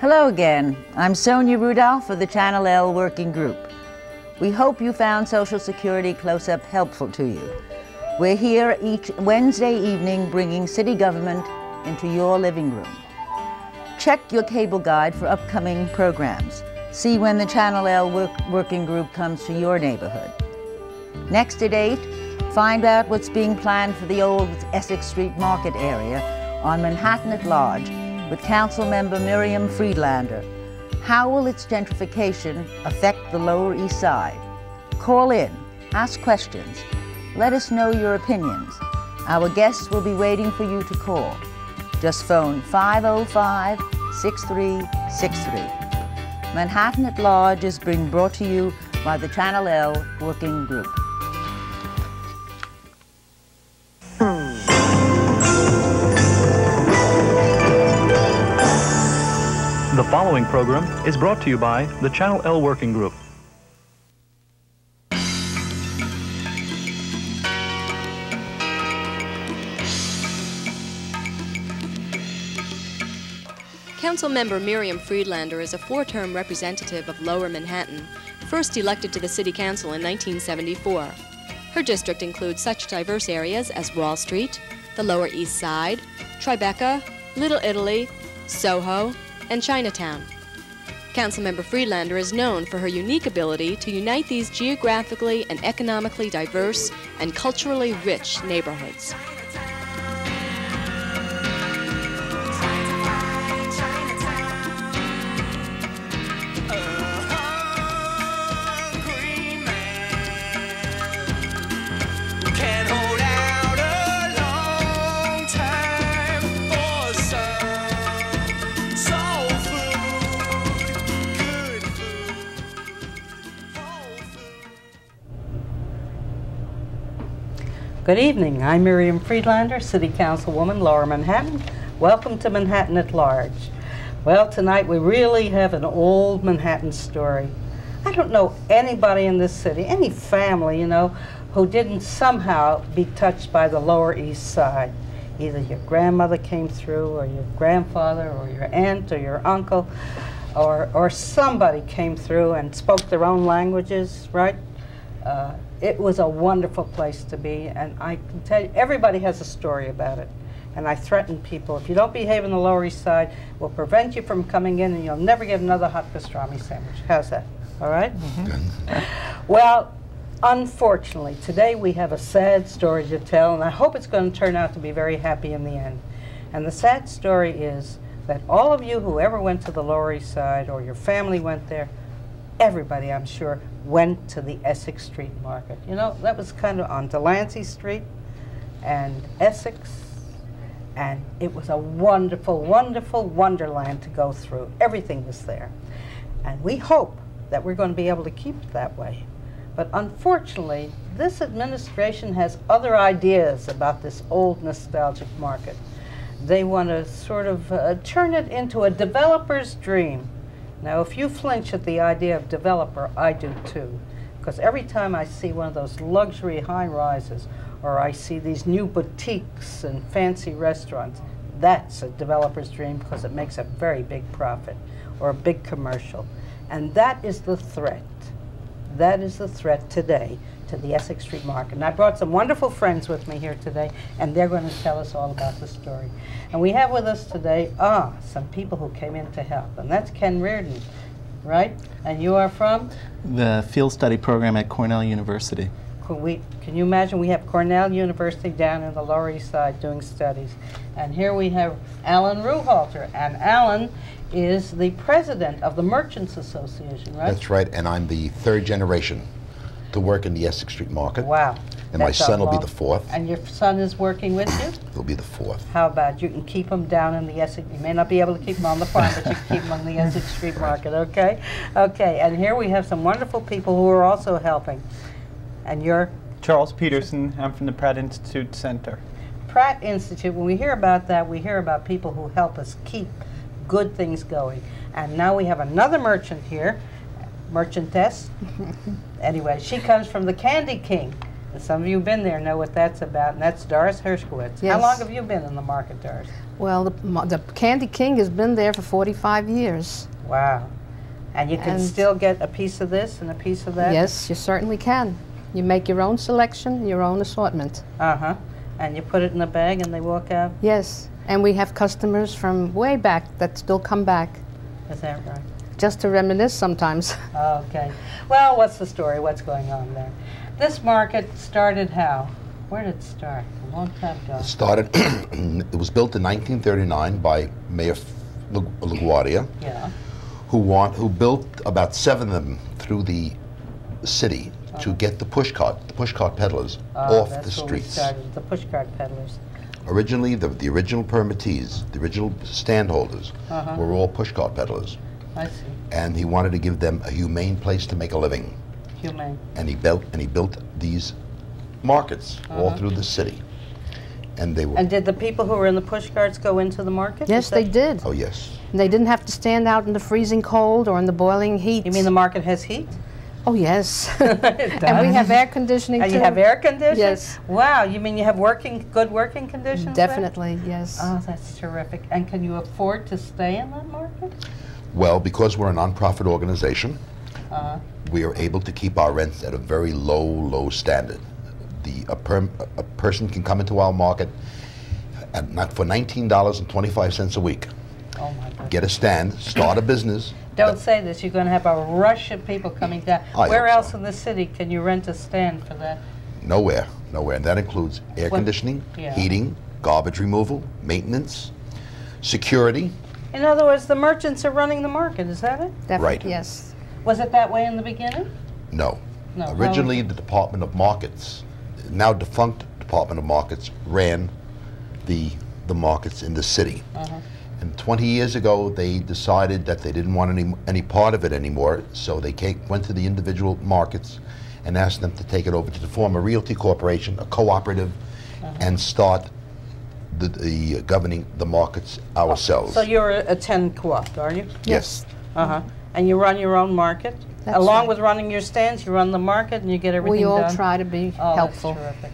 Hello again. I'm Sonia Rudolph of the Channel L Working Group. We hope you found Social Security Close Up helpful to you. We're here each Wednesday evening bringing city government into your living room. Check your cable guide for upcoming programs. See when the Channel L work Working Group comes to your neighborhood. Next at 8, find out what's being planned for the old Essex Street Market area on Manhattan at Large with Council Member Miriam Friedlander. How will its gentrification affect the Lower East Side? Call in, ask questions, let us know your opinions. Our guests will be waiting for you to call. Just phone 505 6363. Manhattan at Large is being brought to you by the Channel L Working Group. Following program is brought to you by the Channel L Working Group. Councilmember Miriam Friedlander is a four-term representative of Lower Manhattan, first elected to the City Council in 1974. Her district includes such diverse areas as Wall Street, the Lower East Side, Tribeca, Little Italy, Soho, and Chinatown. Councilmember Friedlander is known for her unique ability to unite these geographically and economically diverse and culturally rich neighborhoods. Good evening. I'm Miriam Friedlander, City Councilwoman, Lower Manhattan. Welcome to Manhattan at Large. Well, tonight we really have an old Manhattan story. I don't know anybody in this city, any family, you know, who didn't somehow be touched by the Lower East Side. Either your grandmother came through, or your grandfather, or your aunt, or your uncle, or, or somebody came through and spoke their own languages, right? Uh, it was a wonderful place to be, and I can tell you, everybody has a story about it. And I threaten people, if you don't behave in the Lower East Side, we'll prevent you from coming in, and you'll never get another hot pastrami sandwich. How's that? All right? Mm-hmm. Well, unfortunately, today we have a sad story to tell, and I hope it's going to turn out to be very happy in the end. And the sad story is that all of you who ever went to the Lower East Side or your family went there, everybody, I'm sure, went to the Essex Street Market. You know, that was kind of on Delancey Street and Essex, and it was a wonderful, wonderful wonderland to go through. Everything was there. And we hope that we're going to be able to keep it that way. But unfortunately, this administration has other ideas about this old nostalgic market. They want to sort of uh, turn it into a developer's dream. Now, if you flinch at the idea of developer, I do too. Because every time I see one of those luxury high rises, or I see these new boutiques and fancy restaurants, that's a developer's dream because it makes a very big profit or a big commercial. And that is the threat. That is the threat today to the Essex Street Market. And I brought some wonderful friends with me here today, and they're going to tell us all about the story. And we have with us today, ah, some people who came in to help. And that's Ken Reardon, right? And you are from? the field study program at Cornell University. Can, we, can you imagine we have Cornell University down in the Lower East Side doing studies. And here we have Allen Ruhalter. And Allen is the president of the Merchants Association, right? That's right, and I'm the third generation to work in the Essex Street Market. Wow. And my That's a son will be the fourth. And your son is working with you? He'll be the fourth. How about you can keep him down in the Essex, you may not be able to keep him on the farm, but you can keep him on the Essex Street Market, okay? Okay, and here we have some wonderful people who are also helping. And you're Charles Peterson. I'm from the Pratt Institute Center. Pratt Institute, when we hear about that, we hear about people who help us keep good things going. And now we have another merchant here, merchantess. anyway, she comes from the Candy King. And Some of you been there know what that's about, and that's Doris Herschkowitz. How long have you been in the market, Doris? Well, the, the Candy King has been there for 45 years. Wow. And you can And- still get a piece of this and a piece of that? Yes, you certainly can. You make your own selection, your own assortment. Uh-huh. And you put it in a bag and they walk out? Yes, and we have customers from way back that still come back Is that right? Just to reminisce sometimes. Okay. Well, what's the story? What's going on there? This market started how? Where did it start? A long time ago. It started, it was built in 1939 by Mayor F- LaGuardia, Yeah. who want, who built about seven of them through the city to get the pushcart, the pushcart peddlers Uh, off that's the when we streets. started, the pushcart peddlers. Originally, the, the original permittees, the original standholders, Uh-huh. were all pushcart peddlers. I see. And he wanted to give them a humane place to make a living. Humane. and he built and he built these markets all Uh-huh. through the city. And they were And did the people who were in the pushcarts go into the market? yes, they did. oh yes, And they didn't have to stand out in the freezing cold or in the boiling heat. You mean the market has heat? Oh, yes. It and we have air conditioning And too. you have air conditioning? Yes. Wow, you mean you have working, good working conditions there? Definitely, yes. Oh, that's terrific. And can you afford to stay in that market? Well because we're a nonprofit organization, Uh, we are able to keep our rents at a very low low standard. The a, perm, a person can come into our market at not for nineteen dollars and twenty five cents a week. oh my. Get a stand, start a business. Don't say this. You're going to have a rush of people coming down. I Where else so. in the city can you rent a stand for that? Nowhere, nowhere, and that includes air conditioning, yeah. heating, garbage removal, maintenance, security. In other words, the merchants are running the market. Is that it? Defi- right. Yes. Was it that way in the beginning? No. No, Originally, the Department of Markets, now defunct Department of Markets, ran the the markets in the city. Uh-huh. And 20 years ago, they decided that they didn't want any any part of it anymore, so they came, went to the individual markets and asked them to take it over to the form a realty corporation, a cooperative, Uh-huh. and start the, the governing the markets ourselves. So you're a, a 10 co-op, are you? yes. Uh-huh. And you run your own market? That's Along right. with running your stands, you run the market and you get everything We all done? try to be Oh, helpful. That's terrific.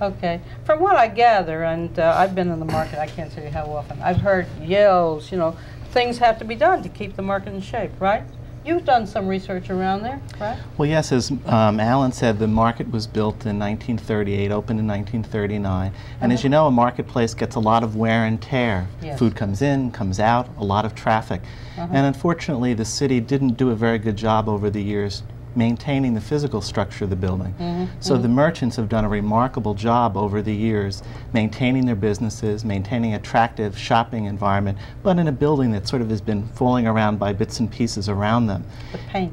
Okay. From what I gather, and uh, I've been in the market, I can't tell you how often, I've heard yells, you know, things have to be done to keep the market in shape, right? You've done some research around there, right? Well, yes, as um, Allen said, the market was built in 1938, opened in 1939. And as you know, a marketplace gets a lot of wear and tear. Yes. Food comes in, comes out, a lot of traffic. And unfortunately, the city didn't do a very good job over the years maintaining the physical structure of the building. So the merchants have done a remarkable job over the years maintaining their businesses, maintaining attractive shopping environment, but in a building that sort of has been falling around by bits and pieces around them. The paint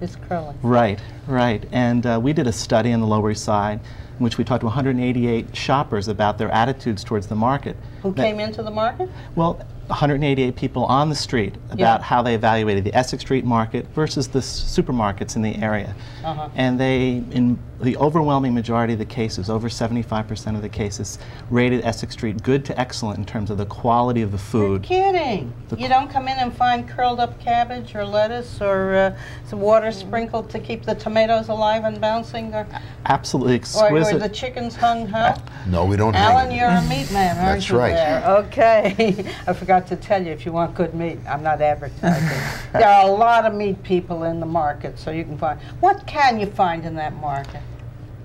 is curling. Right, right. And uh, we did a study on the Lower East Side in which we talked to 188 shoppers about their attitudes towards the market. Who That- came into the market? Well, 188 people on the street about Yeah. how they evaluated the Essex Street market versus the supermarkets in the area. Uh-huh. And they, in the overwhelming majority of the cases, over 75% of the cases, rated Essex Street good to excellent in terms of the quality of the food. Kidding. The You don't come in and find curled up cabbage or lettuce or uh, some water sprinkled to keep the tomatoes alive and bouncing or, Absolutely or, exquisite. or the chickens hung high? No, we don't Allen, hang. you're a meat man, aren't That's you? right. There? Okay. I forgot to tell you if you want good meat, I'm not advertising. there are a lot of meat people in the market, so you can find. What can you find in that market?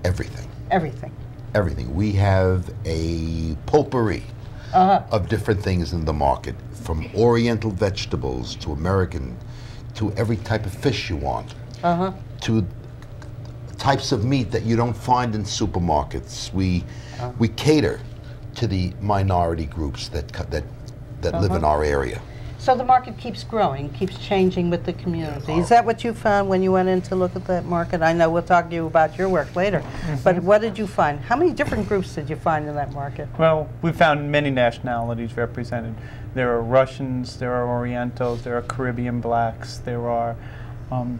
Everything. Everything. Everything. We have a potpourri Uh-huh. of different things in the market, from oriental vegetables to American, to every type of fish you want, Uh-huh. to types of meat that you don't find in supermarkets. We Uh-huh. we cater to the minority groups that co- that that live Uh-huh. in our area. So the market keeps growing, keeps changing with the community. Is that what you found when you went in to look at that market? I know we'll talk to you about your work later, but what did you find? How many different groups did you find in that market? Well, we found many nationalities represented. There are Russians, there are Orientals, there are Caribbean blacks, there are um,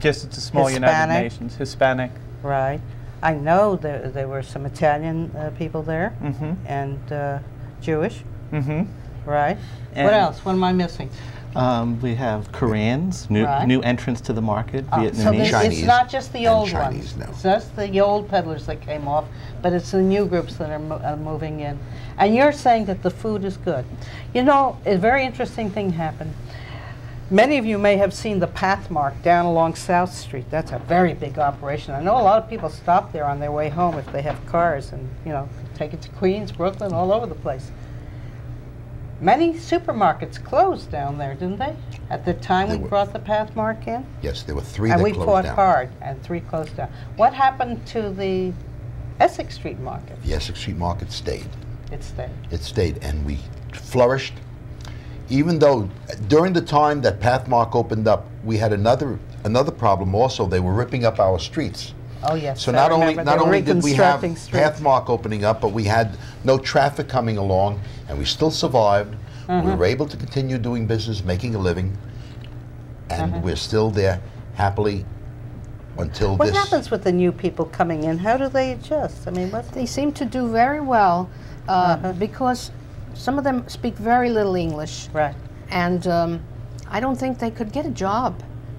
just it's a small United Nations, Hispanic. Right. I know there, there were some Italian uh, people there Mm-hmm. and uh, Jewish. Mm-hmm. Right. And- what else? What am I missing? Um, we have Koreans, new, Right. new entrants to the market, Oh, so Vietnamese. this- it's not just the and old Chinese ones. now. It's just the old peddlers that came off, but it's the new groups that are, mo- are moving in. And you're saying that the food is good. You know, a very interesting thing happened. Many of you may have seen the Pathmark down along South Street. That's a very big operation. I know a lot of people stop there on their way home if they have cars and, you know, take it to Queens, Brooklyn, all over the place. Many supermarkets closed down there, didn't they? At the time They we were. brought the Pathmark in? Yes, there were three and we fought down. hard, and three closed down. What happened to the Essex Street Market? The Essex Street Market stayed. It stayed. It stayed, and we flourished. Even though during the time that Pathmark opened up, we had another another problem. Also, they were ripping up our streets. Oh yes. So I not only not only did we have reconstructing streets. Pathmark opening up, but we had no traffic coming along, and we still survived. We Uh-huh. were able to continue doing business, making a living, and Uh-huh. we're still there happily until What this. happens with the new people coming in? How do they adjust? I mean, what? They seem to do very well uh, Uh-huh. because some of them speak very little English, Right. and um, I don't think they could get a job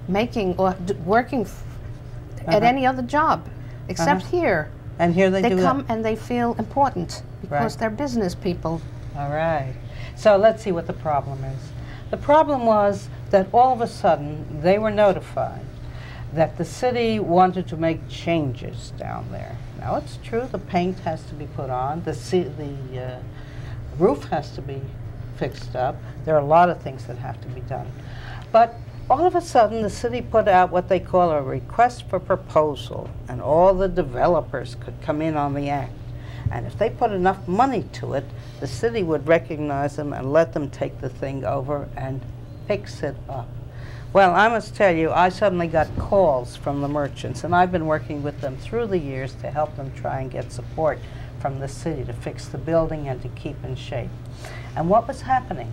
making or d- working f- at Uh-huh. any other job except Uh-huh. here. And here they, They come and they feel important because Right. they're business people. All right. So let's see what the problem is. The problem was that all of a sudden they were notified that the city wanted to make changes down there. Now it's true the paint has to be put on, the the uh, roof has to be fixed up. There are a lot of things that have to be done. But all of a sudden the city put out what they call a request for proposal and all the developers could come in on the act. And if they put enough money to it, the city would recognize them and let them take the thing over and fix it up. Well, I must tell you, I suddenly got calls from the merchants, and I've been working with them through the years to help them try and get support from the city to fix the building and to keep in shape. And what was happening?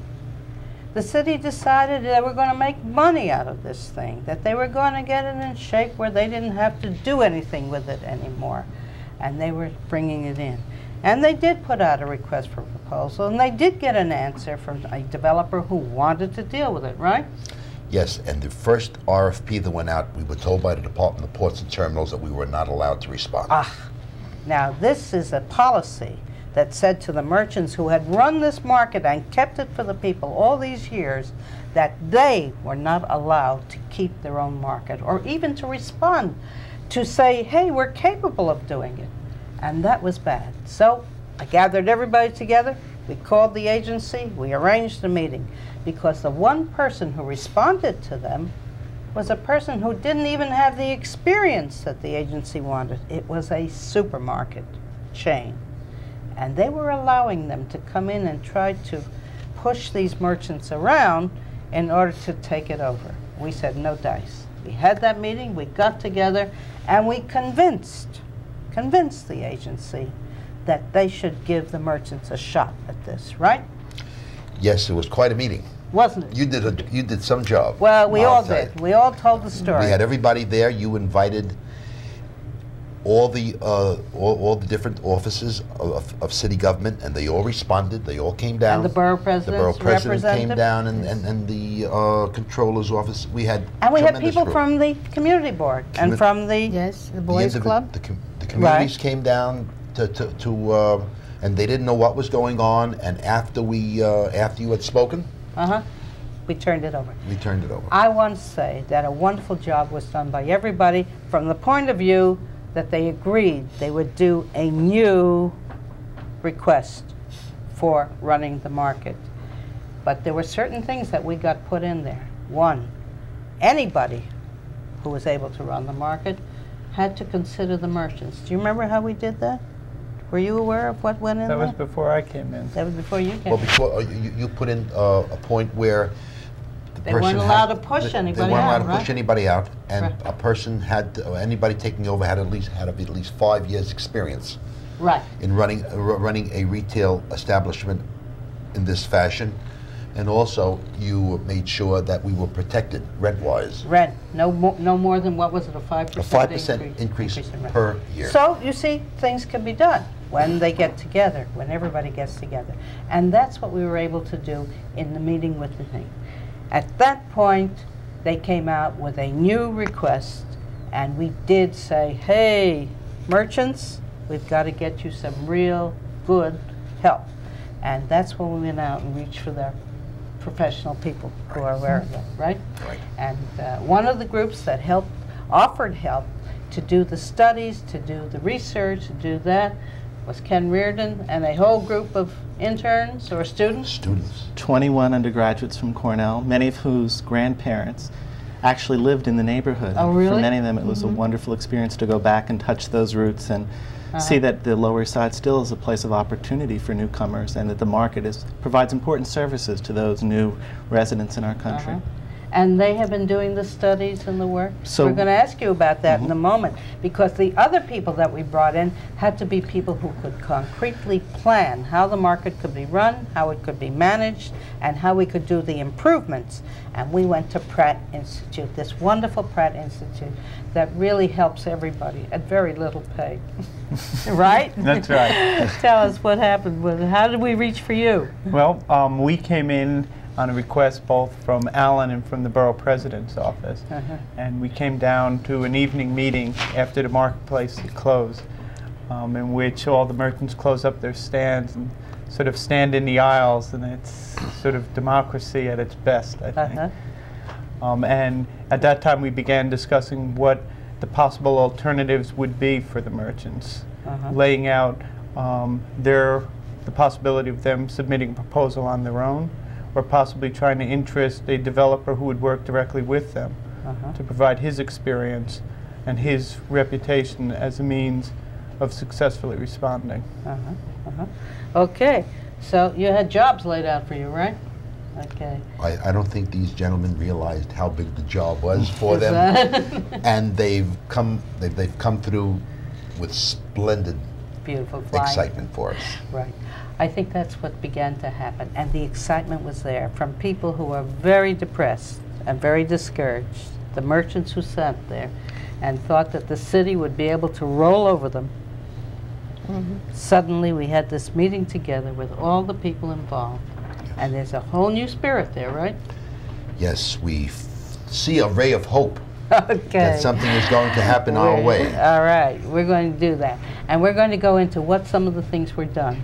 The city decided they were going to make money out of this thing, that they were going to get it in shape where they didn't have to do anything with it anymore. And they were bringing it in. And they did put out a request for proposal, and they did get an answer from a developer who wanted to deal with it, right? Yes, and the first RFP that went out, we were told by the Department of Ports and Terminals that we were not allowed to respond. Ah, now this is a policy that said to the merchants who had run this market and kept it for the people all these years that they were not allowed to keep their own market or even to respond to say, hey, we're capable of doing it. And that was bad. So I gathered everybody together. We called the agency. We arranged a meeting because the one person who responded to them was a person who didn't even have the experience that the agency wanted. It was a supermarket chain. And they were allowing them to come in and try to push these merchants around in order to take it over. We said no dice. We had that meeting, we got together, and we convinced, convinced the agency that they should give the merchants a shot at this, right? Yes, it was quite a meeting. Wasn't it? You did a, you did some job. well, we all did. We all told the story. We had everybody there. You invited all the uh, all, all the different offices of, of, of city government, and they all responded. They all came down. And the borough president, The borough president came down, and, and, and the uh, controller's office. We had And we had people group. from the community board and from the Yes, the The boys individ- club. The, com- the communities came down to, to, to uh, and they didn't know what was going on. And after we uh, after you had spoken, uh-huh, we turned it over. we turned it over. I want to say that a wonderful job was done by everybody from the point of view that they agreed they would do a new request for running the market. But there were certain things that we got put in there. One, anybody who was able to run the market had to consider the merchants. Do you remember how we did that? Were you aware of what went in That there? was before I came in. that was before you came. Well, before uh, you, you put in uh, a point where the They weren't allowed had- to push anybody They weren't allowed out, to push right? anybody out, and Right. a person had to, anybody taking over had at least had at least five years' experience right. in running uh, running a retail establishment in this fashion, and also you made sure that we were protected rent-wise. Rent, no more, no more than, what was it, a 5% A five percent increase? increase in rent. per year. So, you see, things can be done. when they get together, when everybody gets together. And that's what we were able to do in the meeting with the thing. At that point, they came out with a new request, and we did say, hey, merchants, we've got to get you some real good help. And that's when we went out and reached for their professional people who are aware of it, right? Right. And uh, one of the groups that helped, offered help to do the studies, to do the research, to do that, was Ken Reardon and a whole group of interns or students. Students. 21 undergraduates from Cornell, many of whose grandparents actually lived in the neighborhood. Oh, And For? Mm-hmm. many of them, it was a wonderful experience to go back and touch those roots and see that the Lower East Side still is a place of opportunity for newcomers and that the market is, provides important services to those new residents in our country. Uh-huh. And they have been doing the studies and the work. So- We're going to ask you about that in a moment because the other people that we brought in had to be people who could concretely plan how the market could be run, how it could be managed, and how we could do the improvements. And we went to Pratt Institute, this wonderful Pratt Institute that really helps everybody at very little pay. right? That's right. Tell us what happened. with- How did we reach for you? Well, um, we came in on a request both from Allen and from the borough president's office. Uh-huh. And we came down to an evening meeting after the marketplace had closed, um, in which all the merchants close up their stands and sort of stand in the aisles, and it's sort of democracy at its best, I think. Uh-huh. Um, and at that time, we began discussing what the possible alternatives would be for the merchants, Uh-huh. laying out um, their the possibility of them submitting a proposal on their own, or possibly trying to interest a developer who would work directly with them Uh-huh. to provide his experience and his reputation as a means of successfully responding. Uh-huh, uh-huh. Okay, so you had jobs laid out for you, right? Okay. I, I don't think these gentlemen realized how big the job was for them. and they've come they've, they've come through with splendid Beautiful flying. excitement for us. Right. I think that's what began to happen, and the excitement was there from people who were very depressed and very discouraged, the merchants who sat there and thought that the city would be able to roll over them. Mm-hmm. Suddenly, we had this meeting together with all the people involved, and there's a whole new spirit there, right? Yes, we f- see a ray of hope Okay. that something is going to happen our We're- way. All right, we're going to do that. And we're going to go into what some of the things were done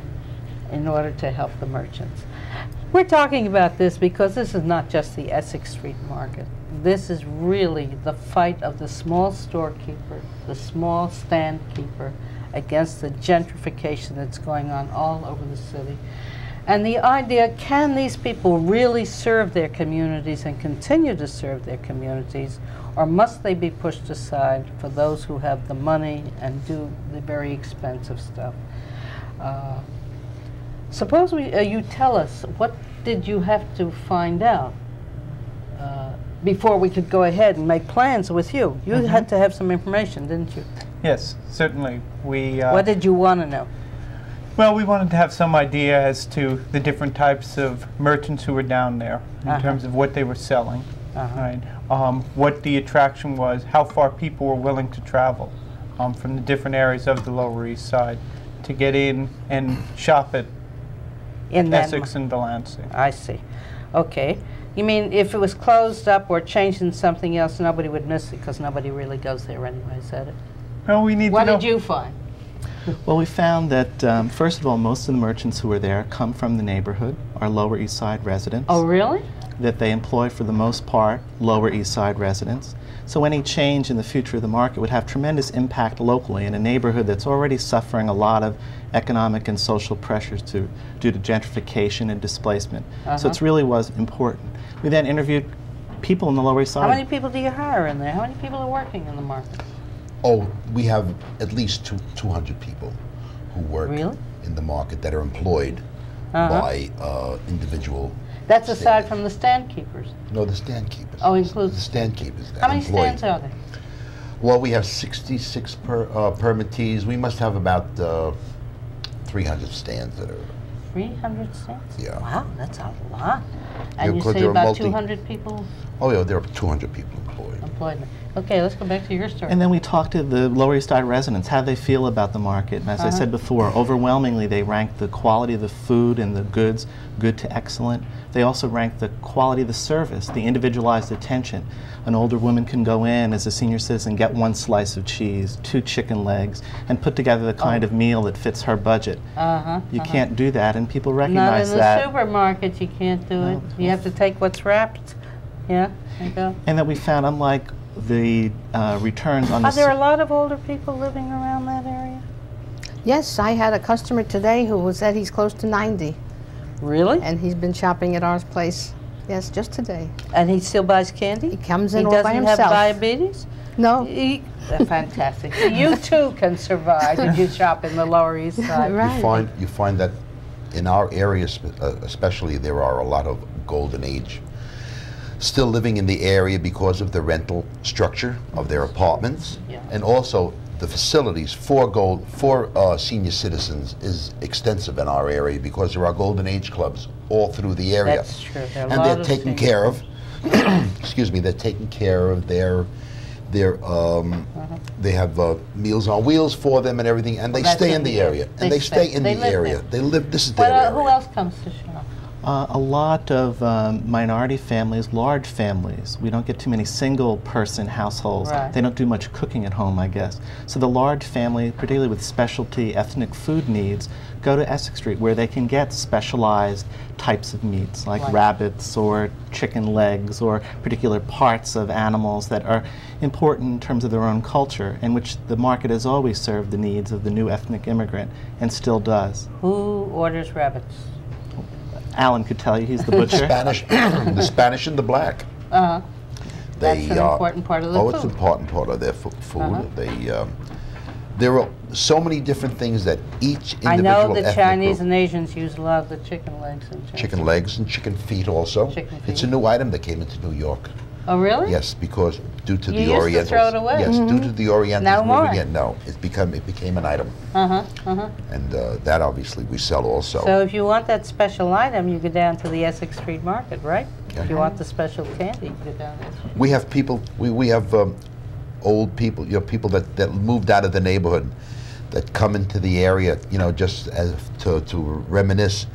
in order to help the merchants. We're talking about this because this is not just the Essex Street Market. This is really the fight of the small storekeeper, the small stand keeper against the gentrification that's going on all over the city. And the idea, can these people really serve their communities and continue to serve their communities, or must they be pushed aside for those who have the money and do the very expensive stuff? Uh, suppose we, uh, you tell us, what did you have to find out uh, before we could go ahead and make plans with you? You had to have some information, didn't you? Yes, certainly. We uh, what did you want to know? Well, we wanted to have some idea as to the different types of merchants who were down there in Uh-huh. terms of what they were selling, Uh-huh. right? Um, what the attraction was, how far people were willing to travel um, from the different areas of the Lower East Side to get in and shop at In that Essex and Delancey. I see. Okay. You mean if it was closed up or changed in something else, nobody would miss it because nobody really goes there anyway, is that it? Well, we need What to know. did you find? Well, we found that, um, first of all, most of the merchants who were there come from the neighborhood, are Lower East Side residents. Oh, really? That they employ for the most part Lower East Side residents. So any change in the future of the market would have tremendous impact locally in a neighborhood that's already suffering a lot of economic and social pressures to, due to gentrification and displacement. So Uh-huh. it really was important. We then interviewed people in the Lower East Side. How many people do you hire in there? How many people are working in the market? Oh, we have at least two, 200 people who work Really? in the market that are employed Uh-huh. by uh, individual. That's aside from the stand keepers. No, the stand keepers. Oh, includes- The stand keepers. How many employed. stands are there? Well, we have 66 per, uh, permittees. We must have about uh, 300 stands that are. 300 stands? Yeah. Wow, that's a lot. And you because say about multi- 200 people Oh, yeah, there are 200 people employed. employed. Okay, let's go back to your story. And then we talked to the Lower East Side residents, how they feel about the market. And as I said before, overwhelmingly they rank the quality of the food and the goods good to excellent. They also rank the quality of the service, the individualized attention. An older woman can go in as a senior citizen, get one slice of cheese, two chicken legs, and put together the kind of meal that fits her budget. Uh-huh. You can't do that, and people Not in recognize the that. supermarket, you can't do it. You have to take what's wrapped. Yeah, there you go. And that we found, unlike the uh, returns on the Are there a s- lot of older people living around that area? Yes, I had a customer today who said he's close to 90, Really? and he's been shopping at our place. Yes, just today. And he still buys candy? He comes He in all doesn't by have diabetes? No, He, uh, fantastic. you too can survive if you shop in the Lower East Side. right. You find you find that in our area, spe- uh, especially, there are a lot of golden age still living in the area because of the rental structure of their apartments, Yeah. and also the facilities for gold for uh, senior citizens is extensive in our area because there are golden age clubs all through the area, That's true. And they're taken care of. excuse me, they're taken care of. Their their um, they have uh, meals on wheels for them and everything, and they Uh-huh. stay in the area, they and they stay- stay in they the area. there. They live. This is But their uh, area. who else comes to shop? Uh, a lot of um, minority families, large families. We don't get too many single person households. Right. They don't do much cooking at home, I guess. So the large family, particularly with specialty ethnic food needs, go to Essex Street where they can get specialized types of meats like Like- rabbits or chicken legs or particular parts of animals that are important in terms of their own culture, in which the market has always served the needs of the new ethnic immigrant and still does. Who orders rabbits? Allen could tell you, he's the butcher. Spanish, the Spanish and the black. Uh-huh. That's an uh, important part of the oh, it's food. an important part of their fo- food. Uh-huh. They, um, there are so many different things that each individual I know the Chinese group- and Asians use a lot of the chicken legs and chicken. chicken legs and chicken feet also. Chicken feet. It's a new item that came into New York. Oh, really? Yes, because due to You the used to throw it away. Yes, due to the Orientals No more. in. No, it become it became an item, Uh-huh, uh-huh. and uh, that obviously we sell also. So if you want that special item, you go down to the Essex Street Market, right? If you want the special candy, you go down there. We have people. We, we have um, old people. You know, people that, that moved out of the neighborhood that come into the area. You know, just as to, to reminisce,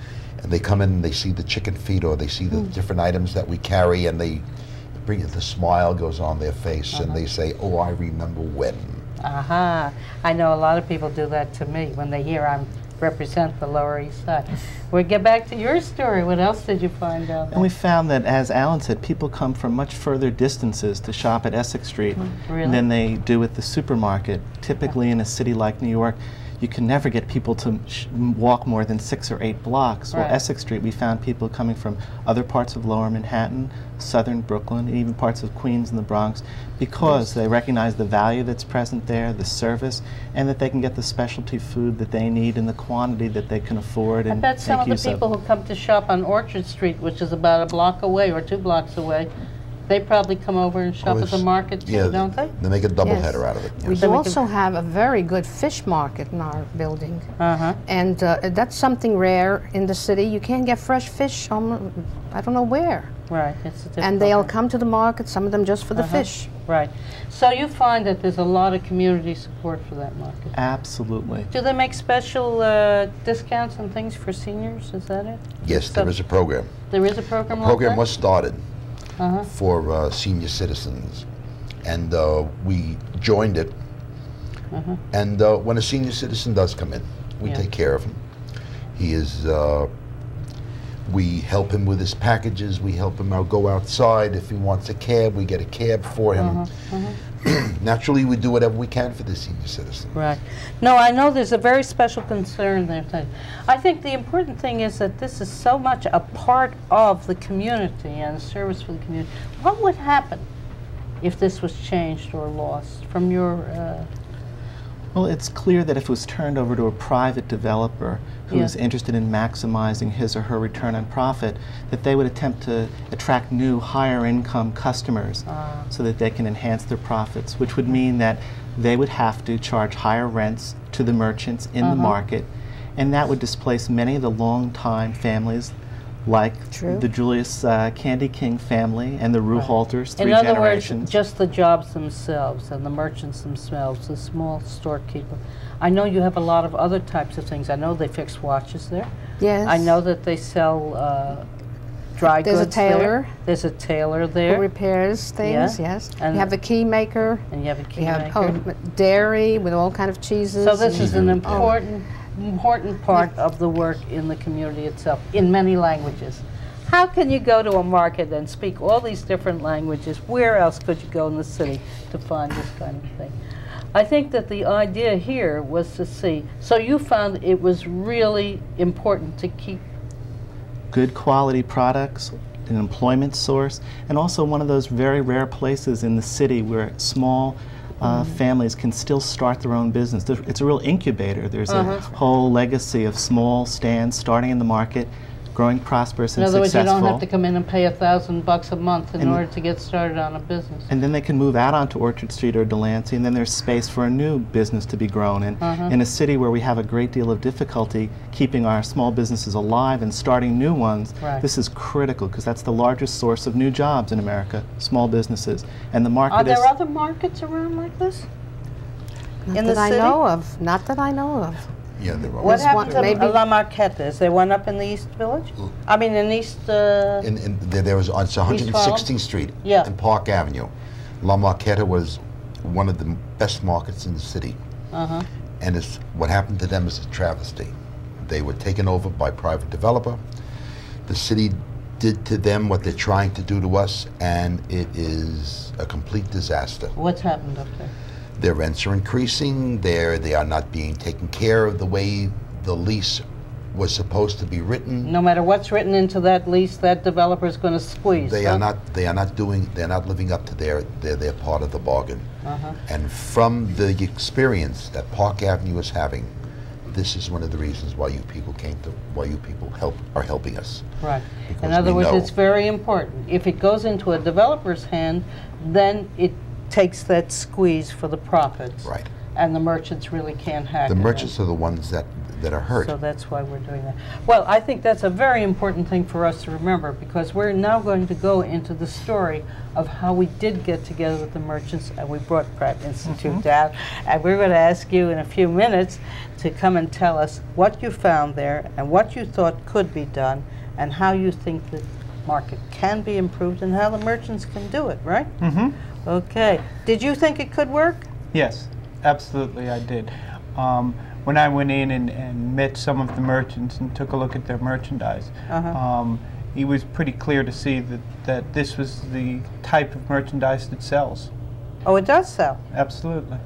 and they come in and they see the chicken feet or they see the different items that we carry, and they bring it. The smile goes on their face, and they uh-huh. say, "Oh, I remember when." Aha. I know a lot of people do that to me when they hear I'm represent the Lower East Side. We get back to your story. What else did you find out? And we found that, as Allen said, people come from much further distances to shop at Essex Street mm, Really? than they do at the supermarket. Typically, in a city like New York, you can never get people to sh- walk more than six or eight blocks. Well, Essex Street, we found people coming from other parts of Lower Manhattan, southern Brooklyn, and even parts of Queens and the Bronx, because they recognize the value that's present there, the service, and that they can get the specialty food that they need in the quantity that they can afford I and bet some of the use of. people who come to shop on Orchard Street, which is about a block away or two blocks away, they probably come over and shop at the market too, yeah, don't they? They make a double Yes. header out of it. We yes. So we also have a very good fish market in our building. Uh-huh. And uh, that's something rare in the city. You can't get fresh fish on, I don't know where. Right. It's a And they'll come to the market, some of them just for the Uh-huh. fish. Right. So you find that there's a lot of community support for that market. Absolutely. Do they make special uh, discounts and things for seniors? Is that it? Yes, there So- is a program. There is a program like program that? was started Uh-huh. for uh, senior citizens, and uh, we joined it. Uh-huh. And uh, when a senior citizen does come in, we Yeah. take care of him. He is. We help him with his packages. We help him out go outside. If he wants a cab, we get a cab for him. Uh-huh, Naturally, we do whatever we can for the senior citizen. Right. No, I know there's a very special concern there. too. I think the important thing is that this is so much a part of the community and service for the community. What would happen if this was changed or lost from your? Uh, Well, it's clear that if it was turned over to a private developer who Yeah. is interested in maximizing his or her return on profit, that they would attempt to attract new, higher income customers Ah. so that they can enhance their profits, which would mean that they would have to charge higher rents to the merchants in the Uh-huh. market, and that would displace many of the long-time families like True. the Julius uh, Candy King family and the Ruhalters, three In other generations. words, just the jobs themselves and the merchants themselves, the small storekeeper. I know you have a lot of other types of things. I know they fix watches there. Yes. I know that they sell uh, dry goods. There's a goods there. tailor. There's a tailor Who there. repairs things, Yeah. yes. And- you have the key maker. and you have a key You have maker. oh, dairy with all kind of cheeses. So this and- is an Oh. Important, part of the work in the community itself, in many languages. How can you go to a market and speak all these different languages? Where else could you go in the city to find this kind of thing? I think that the idea here was to see, so you found it was really important to keep, good quality products, an employment source, and also one of those very rare places in the city where small uh, families can still start their own business. There- It's a real incubator. There's a whole legacy of small stands starting in the market, growing prosperous and successful. in and other words, you don't have to come in and pay a thousand bucks a month in And- order to get started on a business. and then they can move out onto Orchard Street or Delancey, and then there's space for a new business to be grown. And Uh-huh. in a city where we have a great deal of difficulty keeping our small businesses alive and starting new ones, Right. this is critical because that's the largest source of new jobs in America, small businesses. And the market Are there is other markets around like this? Not in the that I know of. Not that I know of. Yeah. What happened to maybe- La Marqueta? Is there one up in the East Village? I mean, in East, uh, In, in, there, there was on it's 116th Street Yeah. and Park Avenue. La Marqueta was one of the best markets in the city. uh-huh. And it's, what happened to them is a travesty. They were taken over by private developer. The city did to them what they're trying to do to us, and it is a complete disaster. What's happened up there? Their rents are increasing. They're, they are not being taken care of the way the lease was supposed to be written. No matter what's written into that lease, that developer is going to squeeze. They huh? are not. They are not doing. They're not living up to their their, their part of the bargain. Uh-huh. And from the experience that Park Avenue is having, this is one of the reasons why you people came to. Why you people help are helping us. Right. Because In other words, know- it's very important. If it goes into a developer's hand, then it takes that squeeze for the profits. Right. And the merchants really can't hack The it in. merchants are the ones that that are hurt. So that's why we're doing that. Well, I think that's a very important thing for us to remember because we're now going to go into the story of how we did get together with the merchants and we brought Pratt Institute mm-hmm. down. And we're going to ask you in a few minutes to come and tell us what you found there and what you thought could be done and how you think the market can be improved and how the merchants can do it, right? Mm-hmm. Okay. Did you think it could work? Yes, absolutely, I did. Um, when I went in and, and met some of the merchants and took a look at their merchandise, Uh-huh. um, it was pretty clear to see that, that this was the type of merchandise that sells. Oh, it does sell. Absolutely.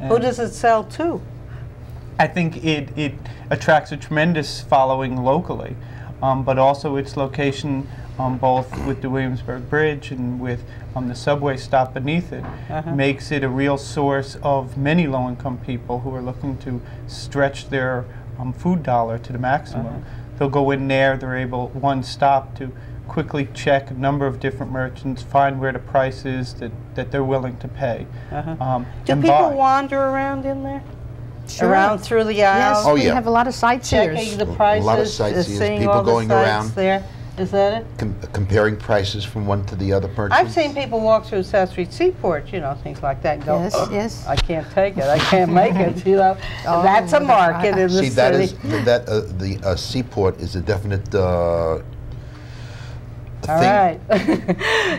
Who does it sell to? I think it, it attracts a tremendous following locally, um, but also its location um, both with the Williamsburg Bridge and with um, the subway stop beneath it Uh-huh. makes it a real source of many low-income people who are looking to stretch their um, food dollar to the maximum. Uh-huh. They'll go in there, they're able, one stop, to quickly check a number of different merchants, find where the price is that, that they're willing to pay. Uh-huh. Um, Do and people buy. wander around in there? Sure. Around through the Yes, aisles? Oh, we yeah. have a lot of sightseers. Checking the prices, A lot of uh, sightseers, seeing people all the going sights around. there? Is that it? Com- comparing prices from one to the other merchants. I've seen people walk through South Street Seaport, you know, things like that, and go, Yes, "Ugh, yes. I can't take it, I can't make it, you know. Oh, That's a market in the See, that is that uh, the uh, seaport is a definite uh, thing. right.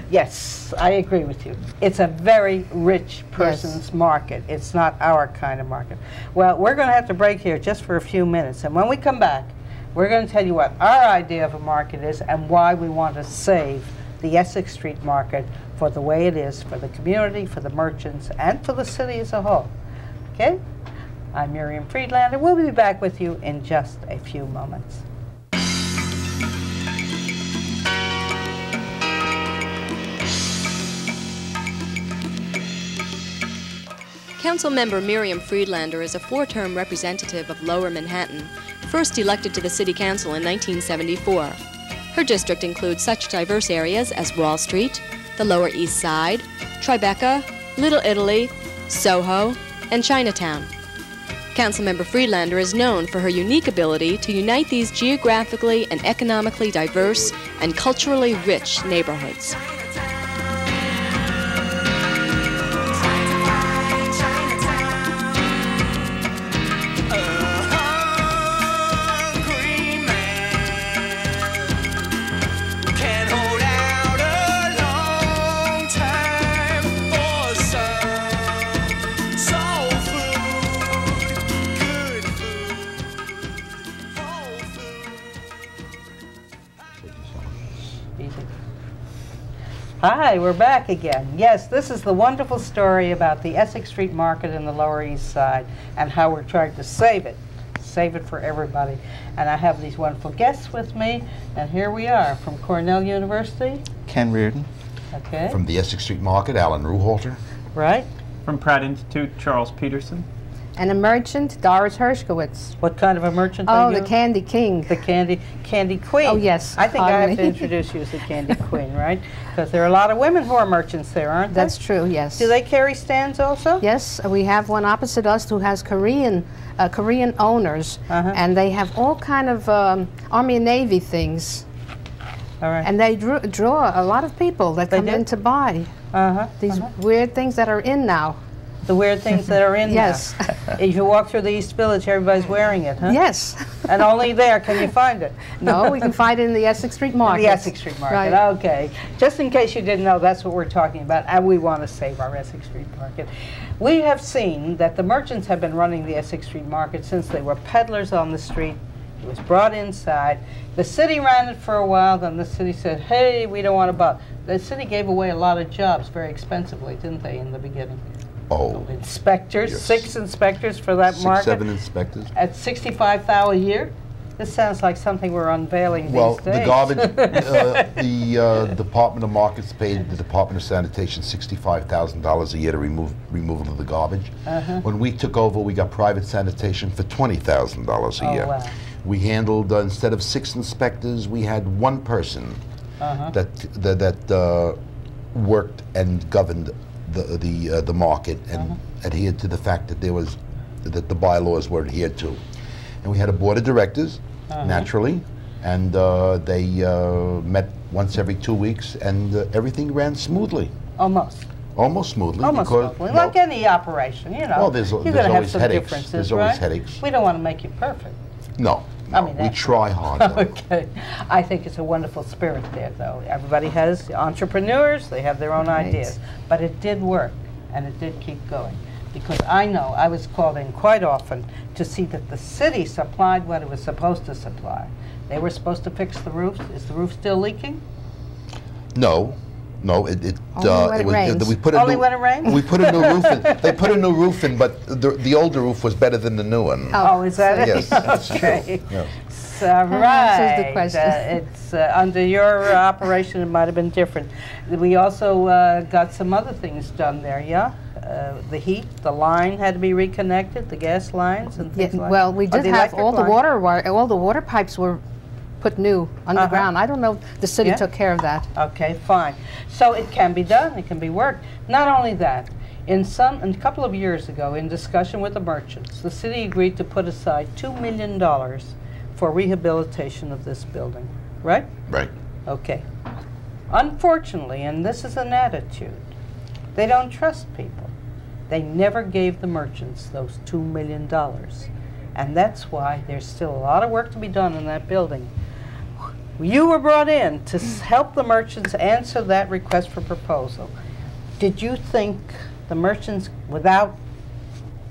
yes, I agree with you. It's a very rich person's market. It's not our kind of market. Well, we're going to have to break here just for a few minutes. And when we come back, we're going to tell you what our idea of a market is and why we want to save the Essex Street market for the way it is for the community, for the merchants, and for the city as a whole. Okay? I'm Miriam Friedlander. We'll be back with you in just a few moments. Councilmember Miriam Friedlander is a four-term representative of Lower Manhattan, first elected to the City Council in 1974. Her district includes such diverse areas as Wall Street, the Lower East Side, Tribeca, Little Italy, Soho, and Chinatown. Councilmember Friedlander is known for her unique ability to unite these geographically and economically diverse and culturally rich neighborhoods. Hi, we're back again. Yes, this is the wonderful story about the Essex Street Market in the Lower East Side and how we're trying to save it, save it for everybody. And I have these wonderful guests with me, and here we are from Cornell University. Ken Reardon. Okay, From the Essex Street Market, Allen Ruhalter. right? From Pratt Institute, Charles Peterson. And a merchant, Doris Herschkowitz. What kind of a merchant Oh, are you? the Candy King. The candy, candy queen. Oh, yes, I think I have to introduce you as the candy queen, right? Because there are a lot of women who are merchants there, aren't That's there? true, yes. Do they carry stands also? Yes, we have one opposite us who has Korean uh, Korean owners, Uh-huh. and they have all kind of um, Army and Navy things, All right. and they drew, draw a lot of people that They come do? in to buy uh-huh. these weird things that are in now. The weird things that are in there. Yes. if you walk through the East Village, everybody's wearing it, huh? Yes. And only there can you find it. no, we can find it in the Essex Street Market. The Essex Street Market. Right. Okay. Just in case you didn't know, that's what we're talking about, and we want to save our Essex Street Market. We have seen that the merchants have been running the Essex Street Market since they were peddlers on the street. It was brought inside. The city ran it for a while, then the city said, hey, we don't want to buy. The city gave away a lot of jobs very expensively, didn't they, in the beginning? Oh, Inspectors, Yes. six inspectors for that six, market. seven inspectors. At sixty-five thousand a year? This sounds like something we're unveiling Well, these the garbage, uh, the uh, Department of Markets paid the Department of Sanitation sixty-five thousand dollars a year to remove removal of the garbage. Uh-huh. When we took over, we got private sanitation for twenty thousand dollars a Oh, year. wow. We handled uh, instead of six inspectors, we had one person Uh-huh. that that, that uh, worked and governed the the uh, the market and Uh-huh. adhered to the fact that there was that the bylaws were adhered to. And we had a board of directors, Uh-huh. naturally, and uh, they uh, met once every two weeks, and uh, everything ran smoothly, Almost, almost smoothly. almost because, smoothly, well, like any operation, you know. Well, there's- You're there's gonna have always some headaches. differences, There's always right? headaches. We don't want to make you perfect. no, I mean, we try hard. Okay, I think it's a wonderful spirit there, though. Everybody has entrepreneurs, they have their own Right. ideas. But it did work, and it did keep going. Because I know I was called in quite often to see that the city supplied what it was supposed to supply. They were supposed to fix the roofs. Is the roof still leaking? No, no, it, it, Only uh, when it was, rains. we put a Only new, when it rains? We put a new roof in. They put a new roof in, but the, the older roof was better than the new one. Oh, is that it? Yes, that's true. okay. Yeah. So, answers the right. question. Uh, it's uh, under your uh, operation. It might have been different. We also uh, got some other things done there. Yeah, uh, the heat, the line had to be reconnected, the gas lines and Yeah, things like. well, we did have electric all the water all the water pipes were put new underground. Uh-huh. I don't know if the city Yeah? took care of that. Okay, fine. So it can be done, it can be worked. Not only that, in some, a couple of years ago, in discussion with the merchants, the city agreed to put aside $2 million for rehabilitation of this building, right? Right. Okay. Unfortunately, and this is an attitude, they don't trust people. They never gave the merchants those $2 million. And that's why there's still a lot of work to be done in that building. You were brought in to help the merchants answer that request for proposal. Did you think the merchants, without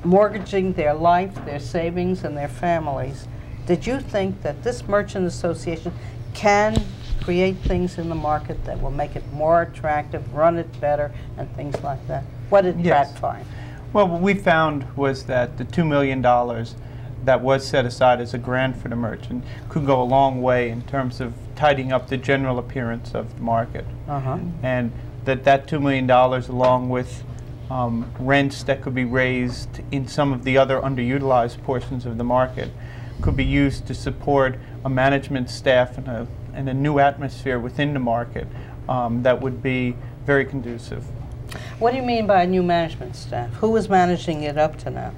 mortgaging their life, their savings, and their families, did you think that this merchant association can create things in the market that will make it more attractive, run it better, and things like that? What did Yes. Pratt find? Well, what we found was that the $2 million that was set aside as a grant for the merchant could go a long way in terms of tidying up the general appearance of the market. Uh-huh. And that that $2 million, along with um, rents that could be raised in some of the other underutilized portions of the market, could be used to support a management staff and a, and a new atmosphere within the market um, that would be very conducive. What do you mean by a new management staff? Who was managing it up to now?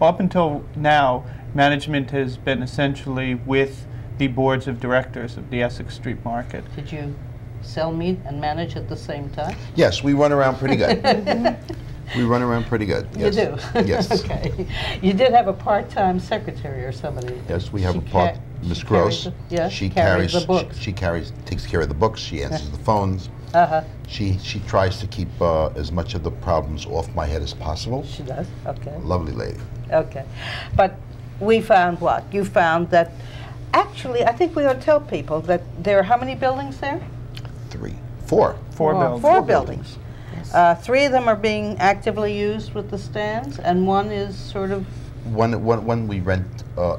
Up until now, management has been essentially with the boards of directors of the Essex Street Market. Did you sell meat and manage at the same time? Yes, we run around pretty good. we run around pretty good. You do? Yes. Okay. You did have a part-time secretary or somebody? Yes, we have She a part, ca- Miss carries Gross. the- Yes, She carries carries, the books. she- she carries, takes care of the books, she answers the phones. Uh-huh, She, she tries to keep uh, as much of the problems off my head as possible. she does, okay. Lovely lady. Okay. But we found what? You found that, actually, I think we ought to tell people that there are how many buildings there? Three, four. Four Four- buildings. Four buildings. Uh, Three of them are being actively used with the stands, and one is sort of, One, one, one we rent uh,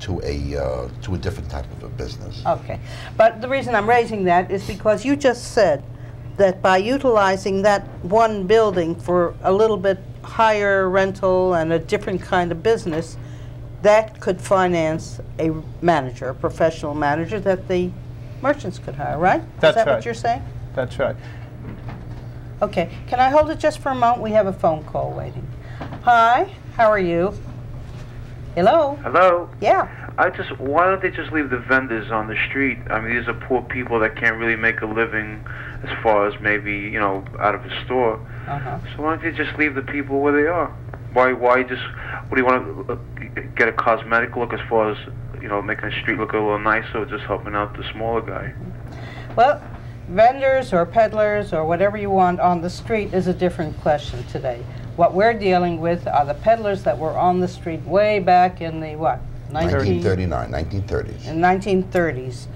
to a, uh, to a different type of a business. okay. But the reason I'm raising that is because you just said that by utilizing that one building for a little bit higher rental and a different kind of business, that could finance a manager, a professional manager that the merchants could hire, right? That's Is that what you're saying? That's right. Okay, can I hold it just for a moment? We have a phone call waiting. Hi, how are you? Hello? Hello. Yeah. I just why don't they just leave the vendors on the street? I mean, these are poor people that can't really make a living, as far as maybe you know out of a store. Uh-huh. So why don't they just leave the people where they are? Why why just what do you want to uh, get a cosmetic look as far as you know making the street look a little nicer, or just helping out the smaller guy? Well, vendors or peddlers or whatever you want on the street is a different question today. What we're dealing with are the peddlers that were on the street way back in the what? 19 1939, 1930s. in 1930s.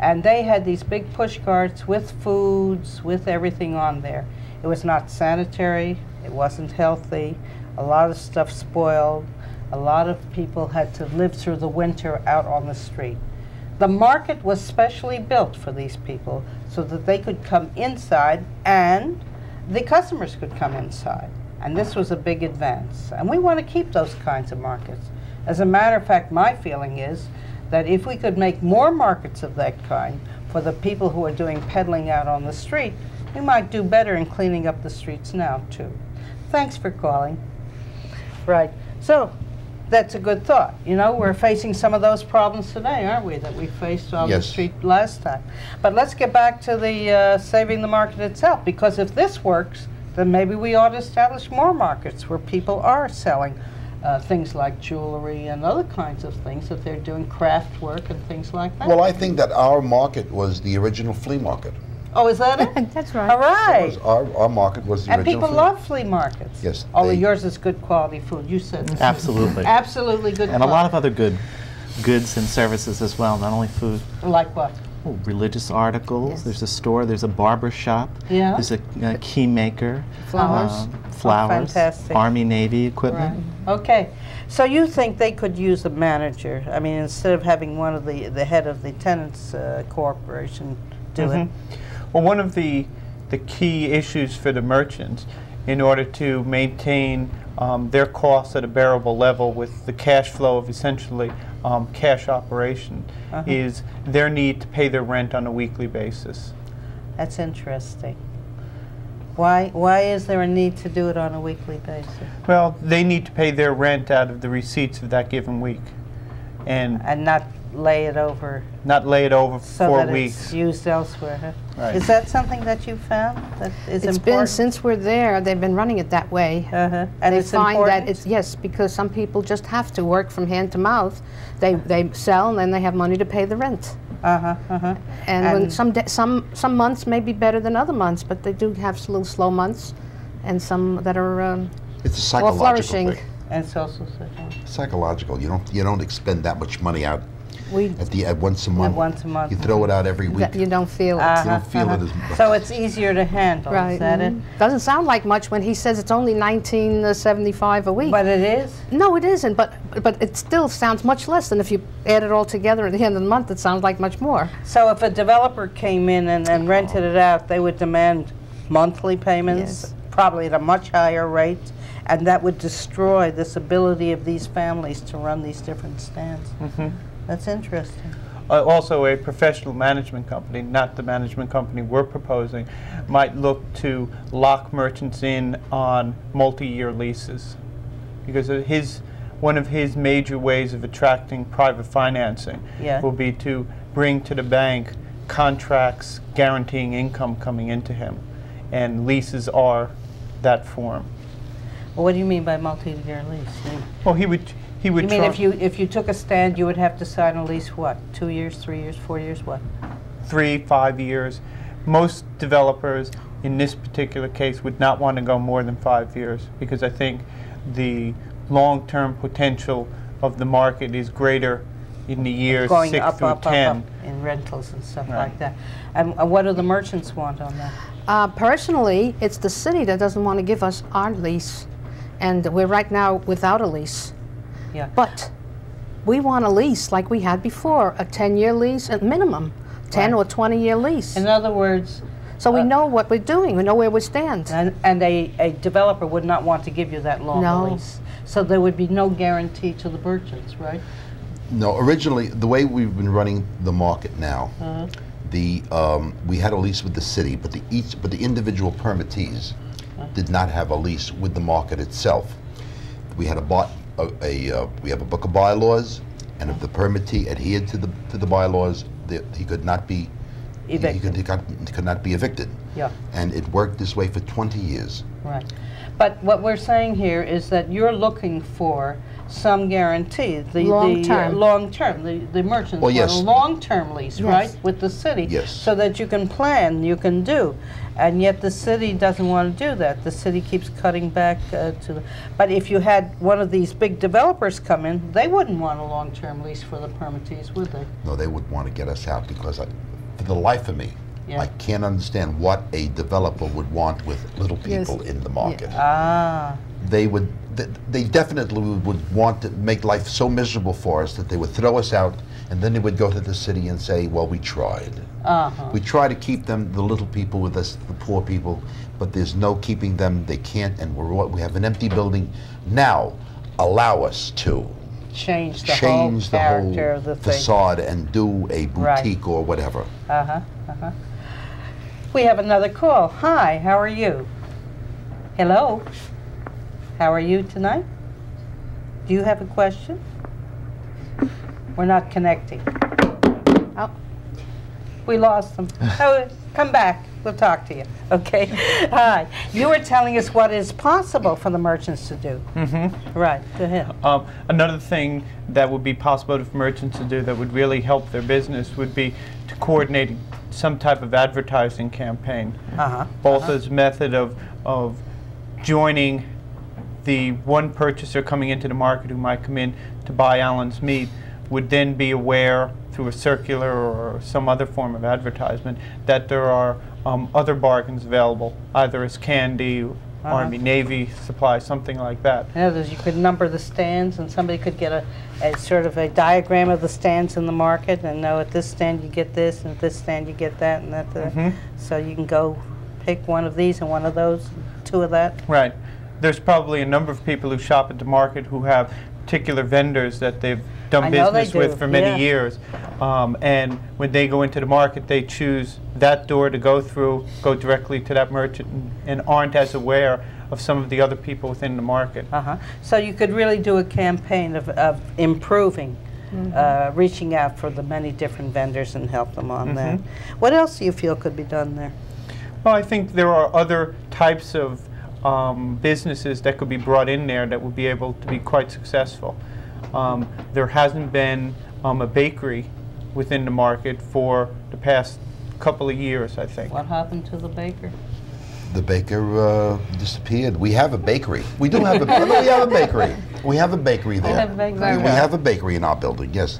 And they had these big push carts with foods, with everything on there. It was not sanitary, it wasn't healthy, a lot of stuff spoiled, a lot of people had to live through the winter out on the street. The market was specially built for these people so that they could come inside and the customers could come inside. And this was a big advance. And we want to keep those kinds of markets. As a matter of fact, my feeling is that if we could make more markets of that kind for the people who are doing peddling out on the street, we might do better in cleaning up the streets now, too. Thanks for calling. Right. So, that's a good thought. You know, we're facing some of those problems today, aren't we, that we faced on the street last time. But let's get back to the uh, saving the market itself, because if this works, then maybe we ought to establish more markets where people are selling uh, things like jewelry and other kinds of things that they're doing craft work and things like that. Well, I think that our market was the original flea market. Oh, is that it? That's right. All right. Was Our, our market was the And original people flea love flea markets. Yes, Although they- yours is good quality food. You said that. Absolutely. Absolutely good And a lot of other good goods and services as well, not only food. Like what? Oh, religious articles. Yes. There's a store. There's a barber shop. Yeah. There's a, a key maker. Flowers. um, flowers. fantastic. Army Navy equipment. Right. Okay. So you think they could use a manager? I mean, instead of having one of the the head of the tenants uh, corporation do it. Well, one of the the key issues for the merchants, in order to maintain um, their costs at a bearable level with the cash flow of essentially um, cash operation, Uh-huh. is their need to pay their rent on a weekly basis. That's interesting. Why why is there a need to do it on a weekly basis? Well, they need to pay their rent out of the receipts of that given week, and And not lay it over not lay it over so four that weeks. it's used elsewhere. Huh? Right. Is that something that you found that is It's important? been since we're there. They've been running it that way. uh-huh. And they it's find important. that it's yes because some people just have to work from hand to mouth. They they sell and then they have money to pay the rent. uh-huh, uh-huh. And, when And- some da- some some months may be better than other months, but they do have s- little slow months, and some that are um, It's a psychological flourishing. thing. And social situation. Psychological. You don't you don't expend that much money out We at the at once a month. once a month. You throw it out every week. that you don't feel it. uh-huh, don't feel it uh-huh. as So it's easier to handle, Right. is that mhm. Doesn't sound like much when he says it's only 1975 a week. But it is? no, it isn't. But but it still sounds much less than if you add it all together at the end of the month. It sounds like much more. So if a developer came in and, and rented it out, they would demand monthly payments, Yes. probably at a much higher rate, and that would destroy this ability of these families to run these different stands. Mhm. That's interesting. Uh, also, a professional management company, not the management company we're proposing, might look to lock merchants in on multi-year leases, because his one of his major ways of attracting private financing Yeah. will be to bring to the bank contracts guaranteeing income coming into him. And leases are that form. Well, what do you mean by multi-year lease? Well, he would, he would You mean if you, if you took a stand, you would have to sign a lease, what, two years, three years, four years, what? three, five years. Most developers in this particular case would not want to go more than five years because I think the long-term potential of the market is greater in the years Going six up, through up, up, ten. up in rentals and stuff Right. like that. And uh, what do the merchants want on that? Uh, personally, it's the city that doesn't want to give us our lease, and we're right now without a lease. Yeah. But we want a lease like we had before, a 10-year lease at minimum, 10 Right. or 20-year lease. In other words, so we uh, know what we're doing. We know where we stand. and, and a, a developer would not want to give you that long No. lease. So there would be no guarantee to the merchants, right? No, originally, the way we've been running the market now, Uh-huh. the, um, we had a lease with the city, but the each, but the individual permittees did not have a lease with the market itself. We had a bought, a, a, uh, we have a book of bylaws, and if the permittee adhered to the, to the bylaws, the, he could not be, he could, Evicted. he could, he could not be evicted. Yeah. And it worked this way for twenty years. Right. But what we're saying here is that you're looking for some guarantee. The, the, uh, Long-term. long-term, the, the merchants Well, want a long-term lease, Yes. right, with the city? Yes. So that you can plan, you can do. And yet the city doesn't want to do that. The city keeps cutting back uh, to the, but if you had one of these big developers come in, they wouldn't want a long-term lease for the permittees, would they? No, they would want to get us out because I, for the life of me, Yeah. I can't understand what a developer would want with little Yes. people in the market. Ah, They would, they definitely would want to make life so miserable for us that they would throw us out and then they would go to the city and say, well, we tried. uh-huh. We try to keep them, the little people with us, the poor people, but there's no keeping them. They can't, and we're, we have an empty building. Now, allow us to Change the whole change the whole character of the thing. facade and do a Right. boutique or whatever. Uh-huh, uh-huh. We have another call. Hi, how are you? Hello? How are you tonight? Do you have a question? We're not connecting. Oh, we lost them. Oh, come back. We'll talk to you. Okay? Hi. You were telling us what is possible for the merchants to do. Mm-hmm. Right, go ahead. Um, another thing that would be possible for merchants to do that would really help their business would be to coordinate some type of advertising campaign. Uh-huh. Both as method of, of joining the one purchaser coming into the market who might come in to buy Allen's meat would then be aware through a circular or some other form of advertisement that there are um, other bargains available, either as candy, Army, Navy supplies, something like that. In other words, you could number the stands, and somebody could get a, a sort of a diagram of the stands in the market, and know at this stand you get this, and at this stand you get that, and that. that. Mhm. So you can go pick one of these and one of those, two of that. Right. There's probably a number of people who shop at the market who have particular vendors that they've done I know they business with for many yeah. years. Um, and when they go into the market, they choose that door to go through, go directly to that merchant, and, and aren't as aware of some of the other people within the market. Uh-huh. So you could really do a campaign of, of improving, uh, reaching out for the many different vendors and help them on that. What else do you feel could be done there? Well, I think there are other types of um, businesses that could be brought in there that would be able to be quite successful. Um, there hasn't been um, a bakery within the market for the past couple of years, I think. What happened to the baker? The baker uh, disappeared. We have a bakery. We do have a, no, we have a bakery. We have a bakery there. have a bakery. We, we have a bakery in our building, yes.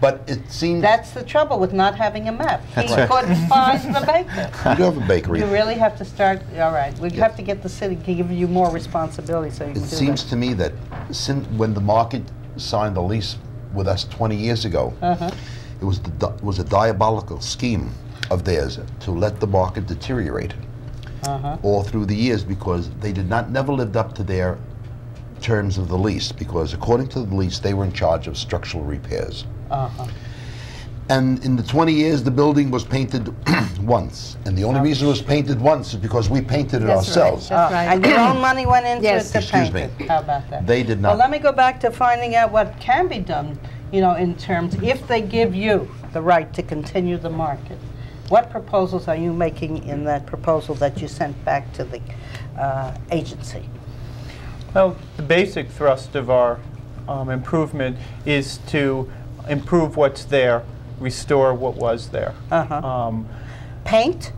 But it seems That's the trouble with not having a map. That's he right. couldn't find the baker. we do have a bakery. You really have to start, all right, we have to get the city to give you more responsibility so you can It seems that. to me that since when the market signed the lease with us 20 years ago, Uh-huh. it was the, was a diabolical scheme of theirs to let the market deteriorate Uh-huh. all through the years because they did not never lived up to their terms of the lease because according to the lease they were in charge of structural repairs. Uh-huh. And in the 20 years, the building was painted once. And the only reason it was painted once is because we painted it That's right. ourselves. That's Uh, right. And your own money went into Yes. it to Excuse paint me. it. How about that? They did not. Well, let me go back to finding out what can be done, you know, in terms, if they give you the right to continue the market. What proposals are you making in that proposal that you sent back to the uh, agency? Well, the basic thrust of our um, improvement is to improve what's there, restore what was there. Uh-huh. Um, Paint?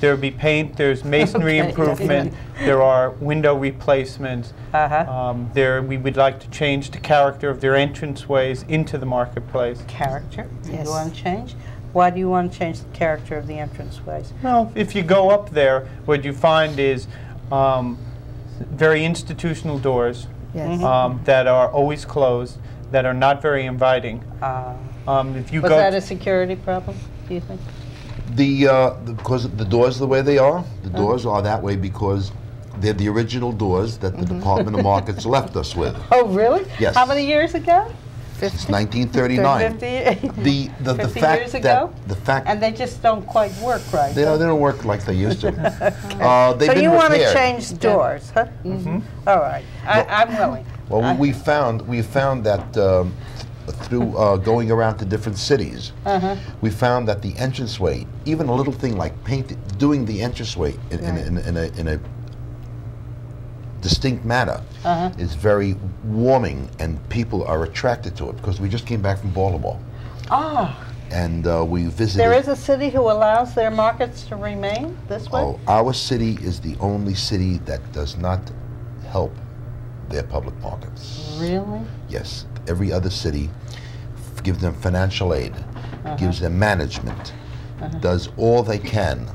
There would be paint, there's masonry Okay. improvement, there are window replacements. Uh-huh. Um, There, we would like to change the character of their entranceways into the marketplace. Character? Yes. you want to change? Why do you want to change the character of the entranceways? Well, if you go up there, what you find is um, very institutional doors Yes. um, that are always closed, that are not very inviting. Uh, Um, If you Was go, that a security problem, do you think? The, uh, the- because the doors are the way they are, the Uh-huh. doors are that way because they're the original doors that the Mm-hmm. Department of Markets left us with. Oh, really? Yes. How many years ago? It's 1939. 50, The, the, the 50 fact years that, ago? the fact, And they just don't quite work right. they don't, they don't work like they used to. Uh, So you want to repaired. change doors, huh? Mm-hmm. All right, I, I'm willing. Well, I- we found, we found that um, through uh, going around to different cities, Uh-huh. we found that the entranceway, even a little thing like painting, doing the entranceway in, in, in, in, a, in a distinct manner Uh-huh. is very warming, and people are attracted to it because we just came back from Baltimore Ah, and uh, we visited. there is a city who allows their markets to remain this way? Oh, our city is the only city that does not help their public markets. Really? Yes, every other city f- gives them financial aid, Uh-huh. gives them management, does all they can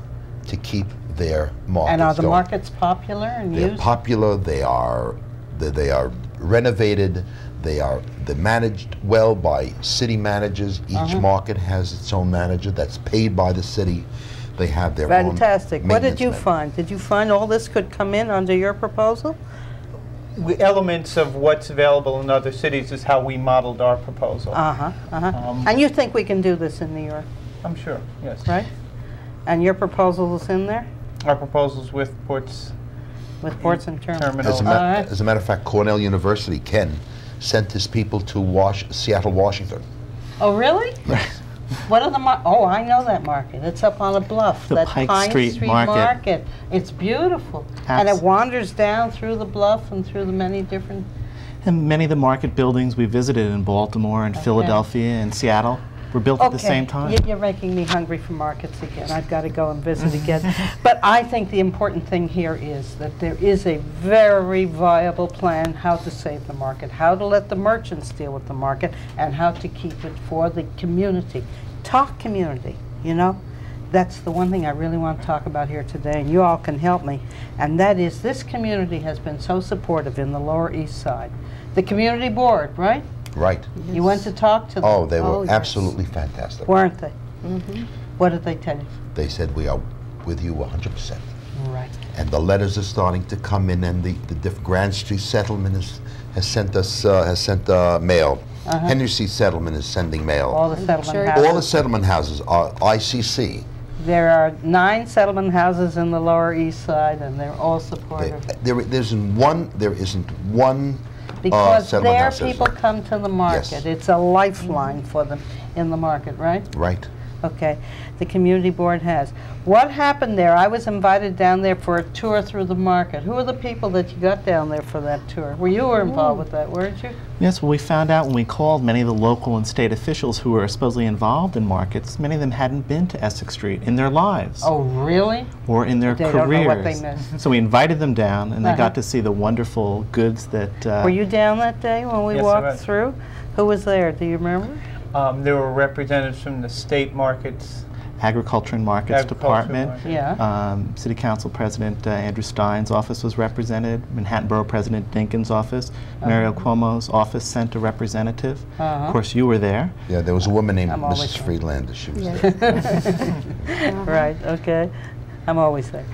to keep their markets And are the going. markets popular and They're used? popular. They are they, they are renovated. They are they're managed well by city managers. Each Uh-huh. market has its own manager that's paid by the city. They have their own. Fantastic. What did you man. find? Did you find all this could come in under your proposal? We- elements of what's available in other cities is how we modeled our proposal. Uh-huh, uh-huh. Um, And you think we can do this in New York, I'm sure, yes. right? And your proposal is in there Our proposals with ports with ports and terminals? terminals. As a, ma- All right. as a matter of fact, Cornell University, Ken, sent his people to Wash, Seattle, Washington. Oh, really? What are the mar- oh, I know that market. It's up on a bluff. The that Pike Pine Street Market. It's beautiful, and it wanders down through the bluff and through the many different. And many of the market buildings we visited in Baltimore and Philadelphia and Seattle were built at the same time. You're making me hungry for markets again. I've got to go and visit again. But I think the important thing here is that there is a very viable plan how to save the market, how to let the merchants deal with the market, and how to keep it for the community. Talk community, you know? That's the one thing I really want to talk about here today, and you all can help me. And that is this community has been so supportive in the Lower East Side. The community board, right? Right. You went to talk to them? Oh, they were Oh, yes. absolutely fantastic. Weren't they? Mm -hmm. What did they tell you? They said, we are with you 100%. Right. And the letters are starting to come in, and the, the diff- Grand Street Settlement is, has sent us, uh, has sent uh, mail. Henry Street Settlement is sending mail. All the settlement Sure. houses. All the settlement houses are ICC. There are nine settlement houses in the Lower East Side, and they're all They, supportive. there, there isn't one. There isn't one uh, Because uh, settlement their people come to the market. It's a lifeline for them in the market, right? Right. Okay. The community board has. What happened there? I was invited down there for a tour through the market. Who are the people that you got down there for that tour? Well, you were involved with that, weren't you? Yes, well, we found out when we called many of the local and state officials who were supposedly involved in markets, many of them hadn't been to Essex Street in their lives Oh, really? or in their They careers. don't know what they. So we invited them down, and they Uh-huh. got to see the wonderful goods that. Uh, Were you down that day when we Yes, walked through? Who was there? Do you remember? Um, There were representatives from the state markets. Agriculture and Markets Agriculture Department. market. Yeah. Um, City Council President uh, Andrew Stein's office was represented. Manhattan Borough President Dinkins' office. Mario Cuomo's office sent a representative. Uh-huh. Of course, you were there. Yeah, there was a woman named I'm Mrs. there. Friedlander. She was Yeah. there. Right, okay. I'm always there.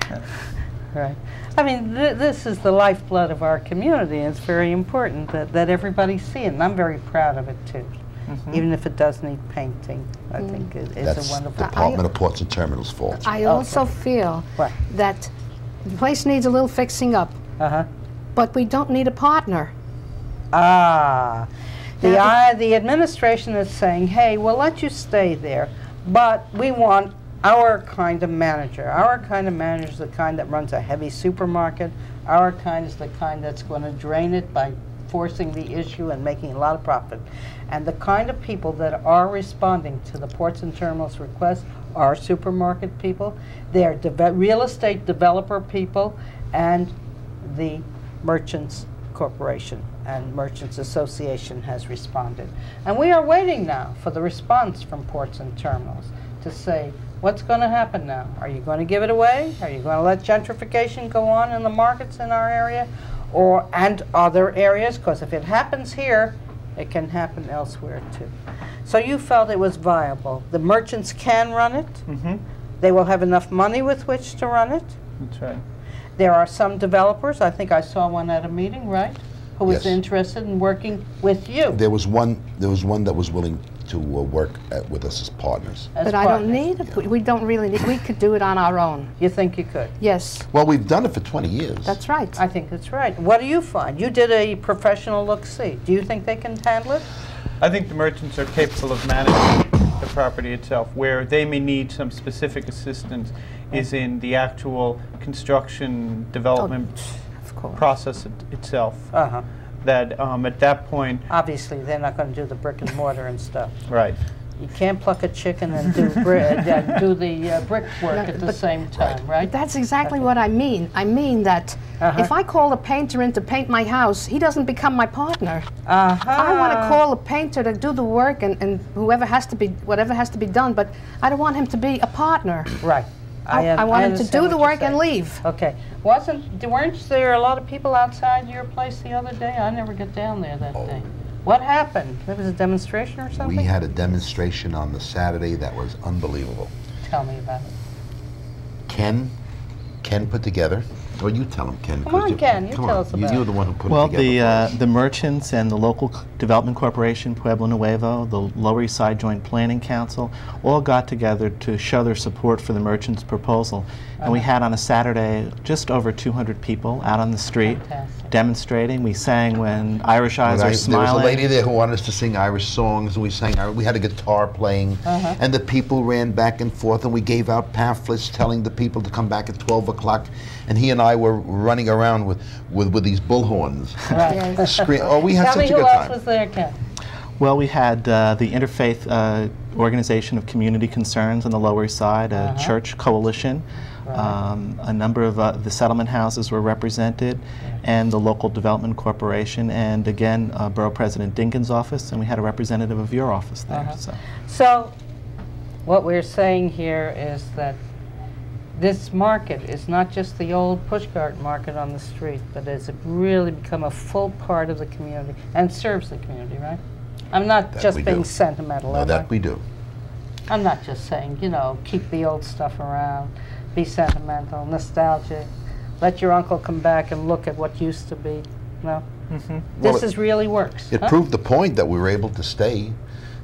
Right. I mean, th- this is the lifeblood of our community, and it's very important that, that everybody see it, and I'm very proud of it, too. Even if it does need painting. I think it, it's That's a the wonderful. Department of Ports and Terminals' fault. I also feel What? that the place needs a little fixing up, Uh huh. but we don't need a partner. Ah, the I, the administration is saying, hey, we'll let you stay there, but we want our kind of manager. Our kind of manager is the kind that runs a heavy supermarket. Our kind is the kind that's going to drain it by forcing the issue and making a lot of profit. And the kind of people that are responding to the ports and terminals requests are supermarket people, they're deve- real estate developer people, and the Merchants Corporation and Merchants Association has responded. And we are waiting now for the response from ports and terminals to say, what's going to happen now? Are you going to give it away? Are you going to let gentrification go on in the markets in our area or and other areas? Because if it happens here, it can happen elsewhere too. So you felt it was viable. The merchants can run it. hmm They will have enough money with which to run it. That's right. There are some developers, I think I saw one at a meeting, right? Who was Yes. interested in working with you. There was one. There was one that was willing to uh, work at, with us as partners. as but I don't partners. need it. We don't really need. We could do it on our own. You think you could? Yes, Well, we've done it for 20 years. that's right. I think that's right. What do you find? You did a professional look-see. Do you think they can handle it? I think the merchants are capable of managing the property itself. Where they may need some specific assistance is in the actual construction development of course. process it- itself. Uh-huh. That um, at that point, Obviously, they're not going to do the brick and mortar and stuff. right. You can't pluck a chicken and do, bri- uh, do the uh, brickwork at the but- same time, right? That's exactly what I mean. I mean that Uh-huh. if I call a painter in to paint my house, he doesn't become my partner. Uh-huh. I want to call a painter to do the work and, and whoever has to be, whatever has to be done, but I don't want him to be a partner. Right. I, un- I want him to do the work and leave. Okay. Wasn't, weren't there a lot of people outside your place the other day? I never got down there that oh. day. What happened? There was a demonstration or something? We had a demonstration on the Saturday that was unbelievable. Tell me about it. Ken, Ken put together. Or you tell them, Ken. Come 'cause on, you- Ken, you come tell on, us you- about You're the one who put Well, it together. Well, the uh, the merchants and the local c- development corporation, Pueblo Nuevo, the Lower East Side Joint Planning Council, all got together to show their support for the merchants' proposal. And we Uh-huh. had on a Saturday just over 200 people out on the street Fantastic. demonstrating. We sang when Irish Eyes Well, Are I- Smiling. There was a lady there who wanted us to sing Irish songs, and we sang. We had a guitar playing, Uh-huh. and the people ran back and forth, and we gave out pamphlets telling the people to come back at 12 o'clock. And he and I were running around with with, with these bullhorns. Right. Scream. Oh, we had Tell such me a who good else time. was there, Ken? Well, we had uh, the Interfaith uh, Organization of Community Concerns on the Lower East Side, a Uh-huh. church coalition. Um, a number of uh, the settlement houses were represented, and the local development corporation, and again, uh, Borough President Dinkins' office, and we had a representative of your office there. Uh-huh. So. So, what we're saying here is that this market is not just the old pushcart market on the street, but it's really become a full part of the community and serves the community, right? I'm not That just being do. sentimental, No, am that I? we do. I'm not just saying, you know, keep the old stuff around, be sentimental, nostalgic, let your uncle come back and look at what used to be. No? hmm Well, This it- is really works. It huh? proved the point that we were able to stay,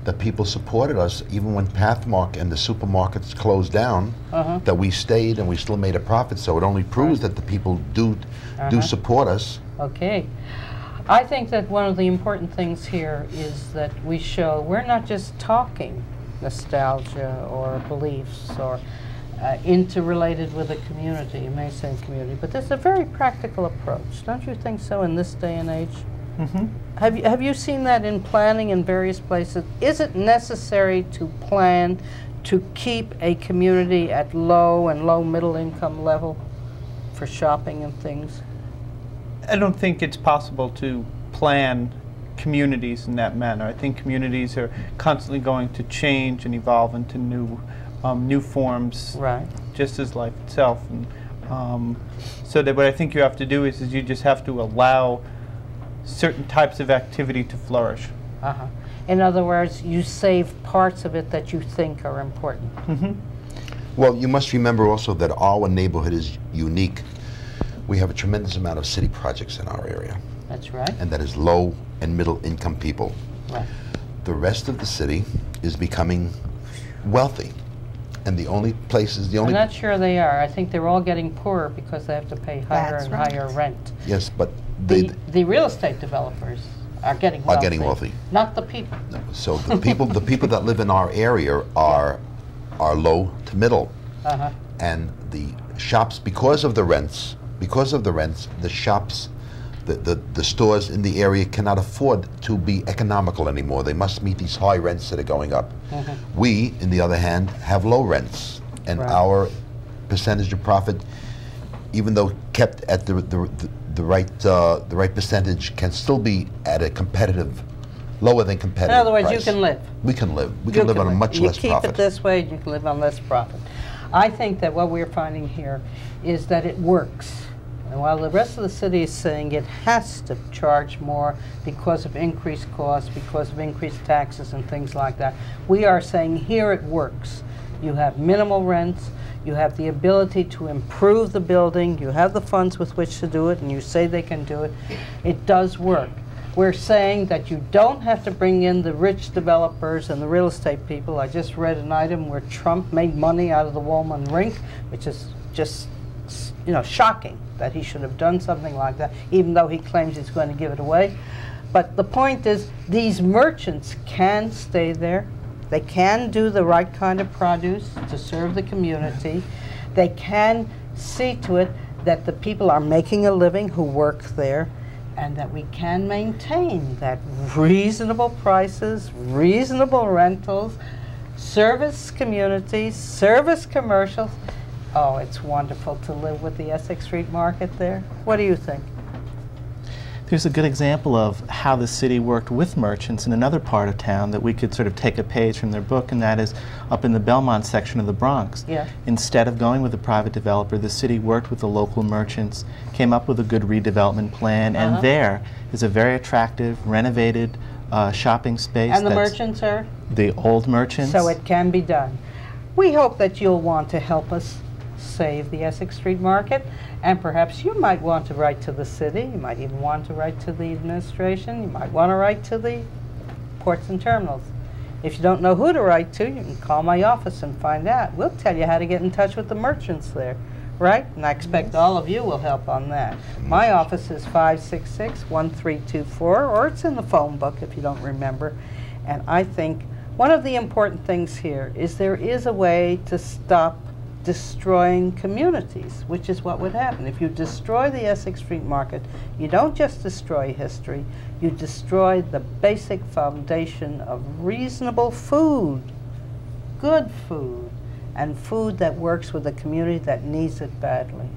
that people supported us even when Pathmark and the supermarkets closed down. Uh-huh. That we stayed and we still made a profit. So it only proves that the people do do Uh-huh. support us. Okay. I think that one of the important things here is that we show we're not just talking nostalgia or beliefs or uh, interrelated with the community, you may say community, but this is a very practical approach. Don't you think so in this day and age? Hmm Have you, have you seen that in planning in various places? Is it necessary to plan to keep a community at low and low middle income level for shopping and things? I don't think it's possible to plan communities in that manner. I think communities are constantly going to change and evolve into new, um, new forms, Right. just as life itself. And, um, so that what I think you have to do is, is you just have to allow certain types of activity to flourish. Uh-huh. In other words, you save parts of it that you think are important. Mm -hmm. Well, you must remember also that our neighborhood is unique. We have a tremendous amount of city projects in our area, That's right. and that is low and middle income people. Right. the rest of the city is becoming wealthy. And the only places, the only. I'm not sure they are. I think they're all getting poorer because they have to pay higher That's and right. higher rent. yes, but they, The, the real estate developers are getting Are wealthy. getting wealthy. Not the people. so the people, the people that live in our area are, are low to middle. Uh-huh. and the shops because of the rents because of the rents the shops the, the, the stores in the area cannot afford to be economical anymore they must meet these high rents that are going up we in the other hand have low rents and Right. our percentage of profit even though kept at the, the, the, the right uh, the right percentage can still be at a competitive lower than competitive. In other words, you can live. we can live we You can live on a much you less keep profit it this way, you can live on less profit. I think that what we're finding here is that it works. And while the rest of the city is saying it has to charge more because of increased costs, because of increased taxes and things like that, we are saying here it works. You have minimal rents, you have the ability to improve the building, you have the funds with which to do it, and you say they can do it. It does work. We're saying that you don't have to bring in the rich developers and the real estate people. I just read an item where Trump made money out of the Wollman Rink, which is just, you know, shocking that he should have done something like that, even though he claims he's going to give it away. But the point is, these merchants can stay there. They can do the right kind of produce to serve the community. They can see to it that the people are making a living who work there and that we can maintain that reasonable prices, reasonable rentals, service communities, service commercials. Oh, it's wonderful to live with the Essex Street Market there. What do you think? There's a good example of how the city worked with merchants in another part of town that we could sort of take a page from their book, and that is up in the Belmont section of the Bronx. Yeah. Instead of going with a private developer, the city worked with the local merchants, came up with a good redevelopment plan, Uh-huh. and there is a very attractive, renovated uh, shopping space. And the merchants are? The old merchants. So it can be done. We hope that you'll want to help us save the Essex Street Market, and perhaps you might want to write to the city, you might even want to write to the administration, you might want to write to the ports and terminals. If you don't know who to write to, you can call my office and find out. We'll tell you how to get in touch with the merchants there, right? And I expect all of you will help on that. My office is 566-1324, or it's in the phone book if you don't remember. And I think one of the important things here is there is a way to stop destroying communities, which is what would happen. If you destroy the Essex Street Market, you don't just destroy history, you destroy the basic foundation of reasonable food, good food, and food that works with a community that needs it badly.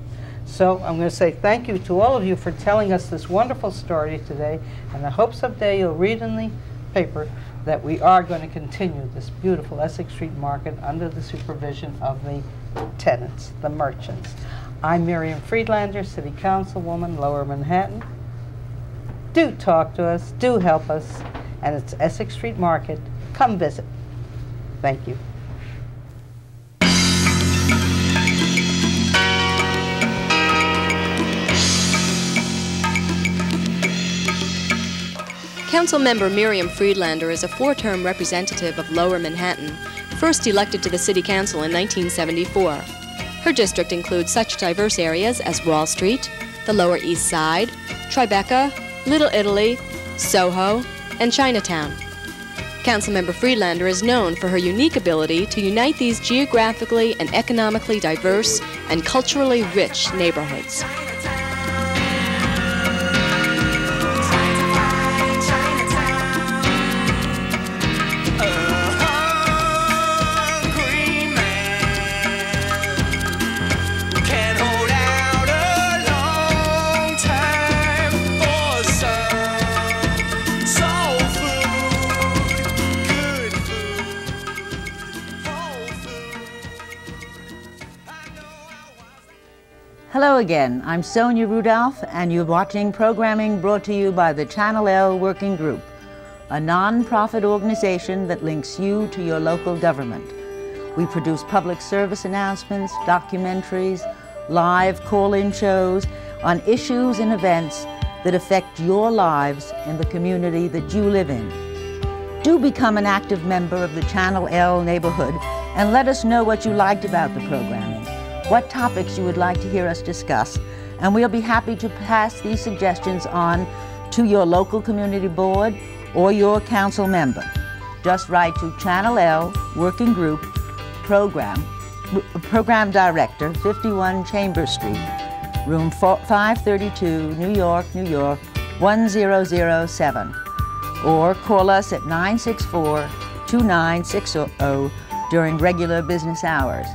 So I'm going to say thank you to all of you for telling us this wonderful story today, and I hope someday you'll read in the paper that we are going to continue this beautiful Essex Street Market under the supervision of the tenants, the merchants. I'm Miriam Friedlander, City Councilwoman, Lower Manhattan. Do talk to us, do help us, and it's Essex Street Market. Come visit. Thank you. Councilmember Miriam Friedlander is a four-term representative of Lower Manhattan, first elected to the City Council in 1974. Her district includes such diverse areas as Wall Street, the Lower East Side, Tribeca, Little Italy, Soho, and Chinatown. Councilmember Friedlander is known for her unique ability to unite these geographically and economically diverse and culturally rich neighborhoods. Hello again. I'm Sonia Rudolph, and you're watching programming brought to you by the Channel L Working Group, a non-profit organization that links you to your local government. We produce public service announcements, documentaries, live call-in shows on issues and events that affect your lives in the community that you live in. Do become an active member of the Channel L neighborhood and let us know what you liked about the programming, what topics you would like to hear us discuss, and we'll be happy to pass these suggestions on to your local community board or your council member. Just write to Channel L Working Group Program, Program Director, 51 Chambers Street, room 532, New York, New York, 1007. Or call us at 964 2960 during regular business hours.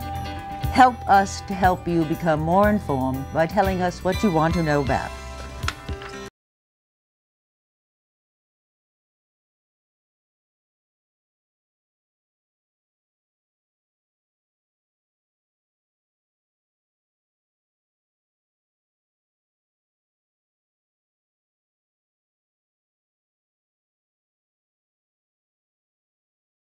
Help us to help you become more informed by telling us what you want to know about.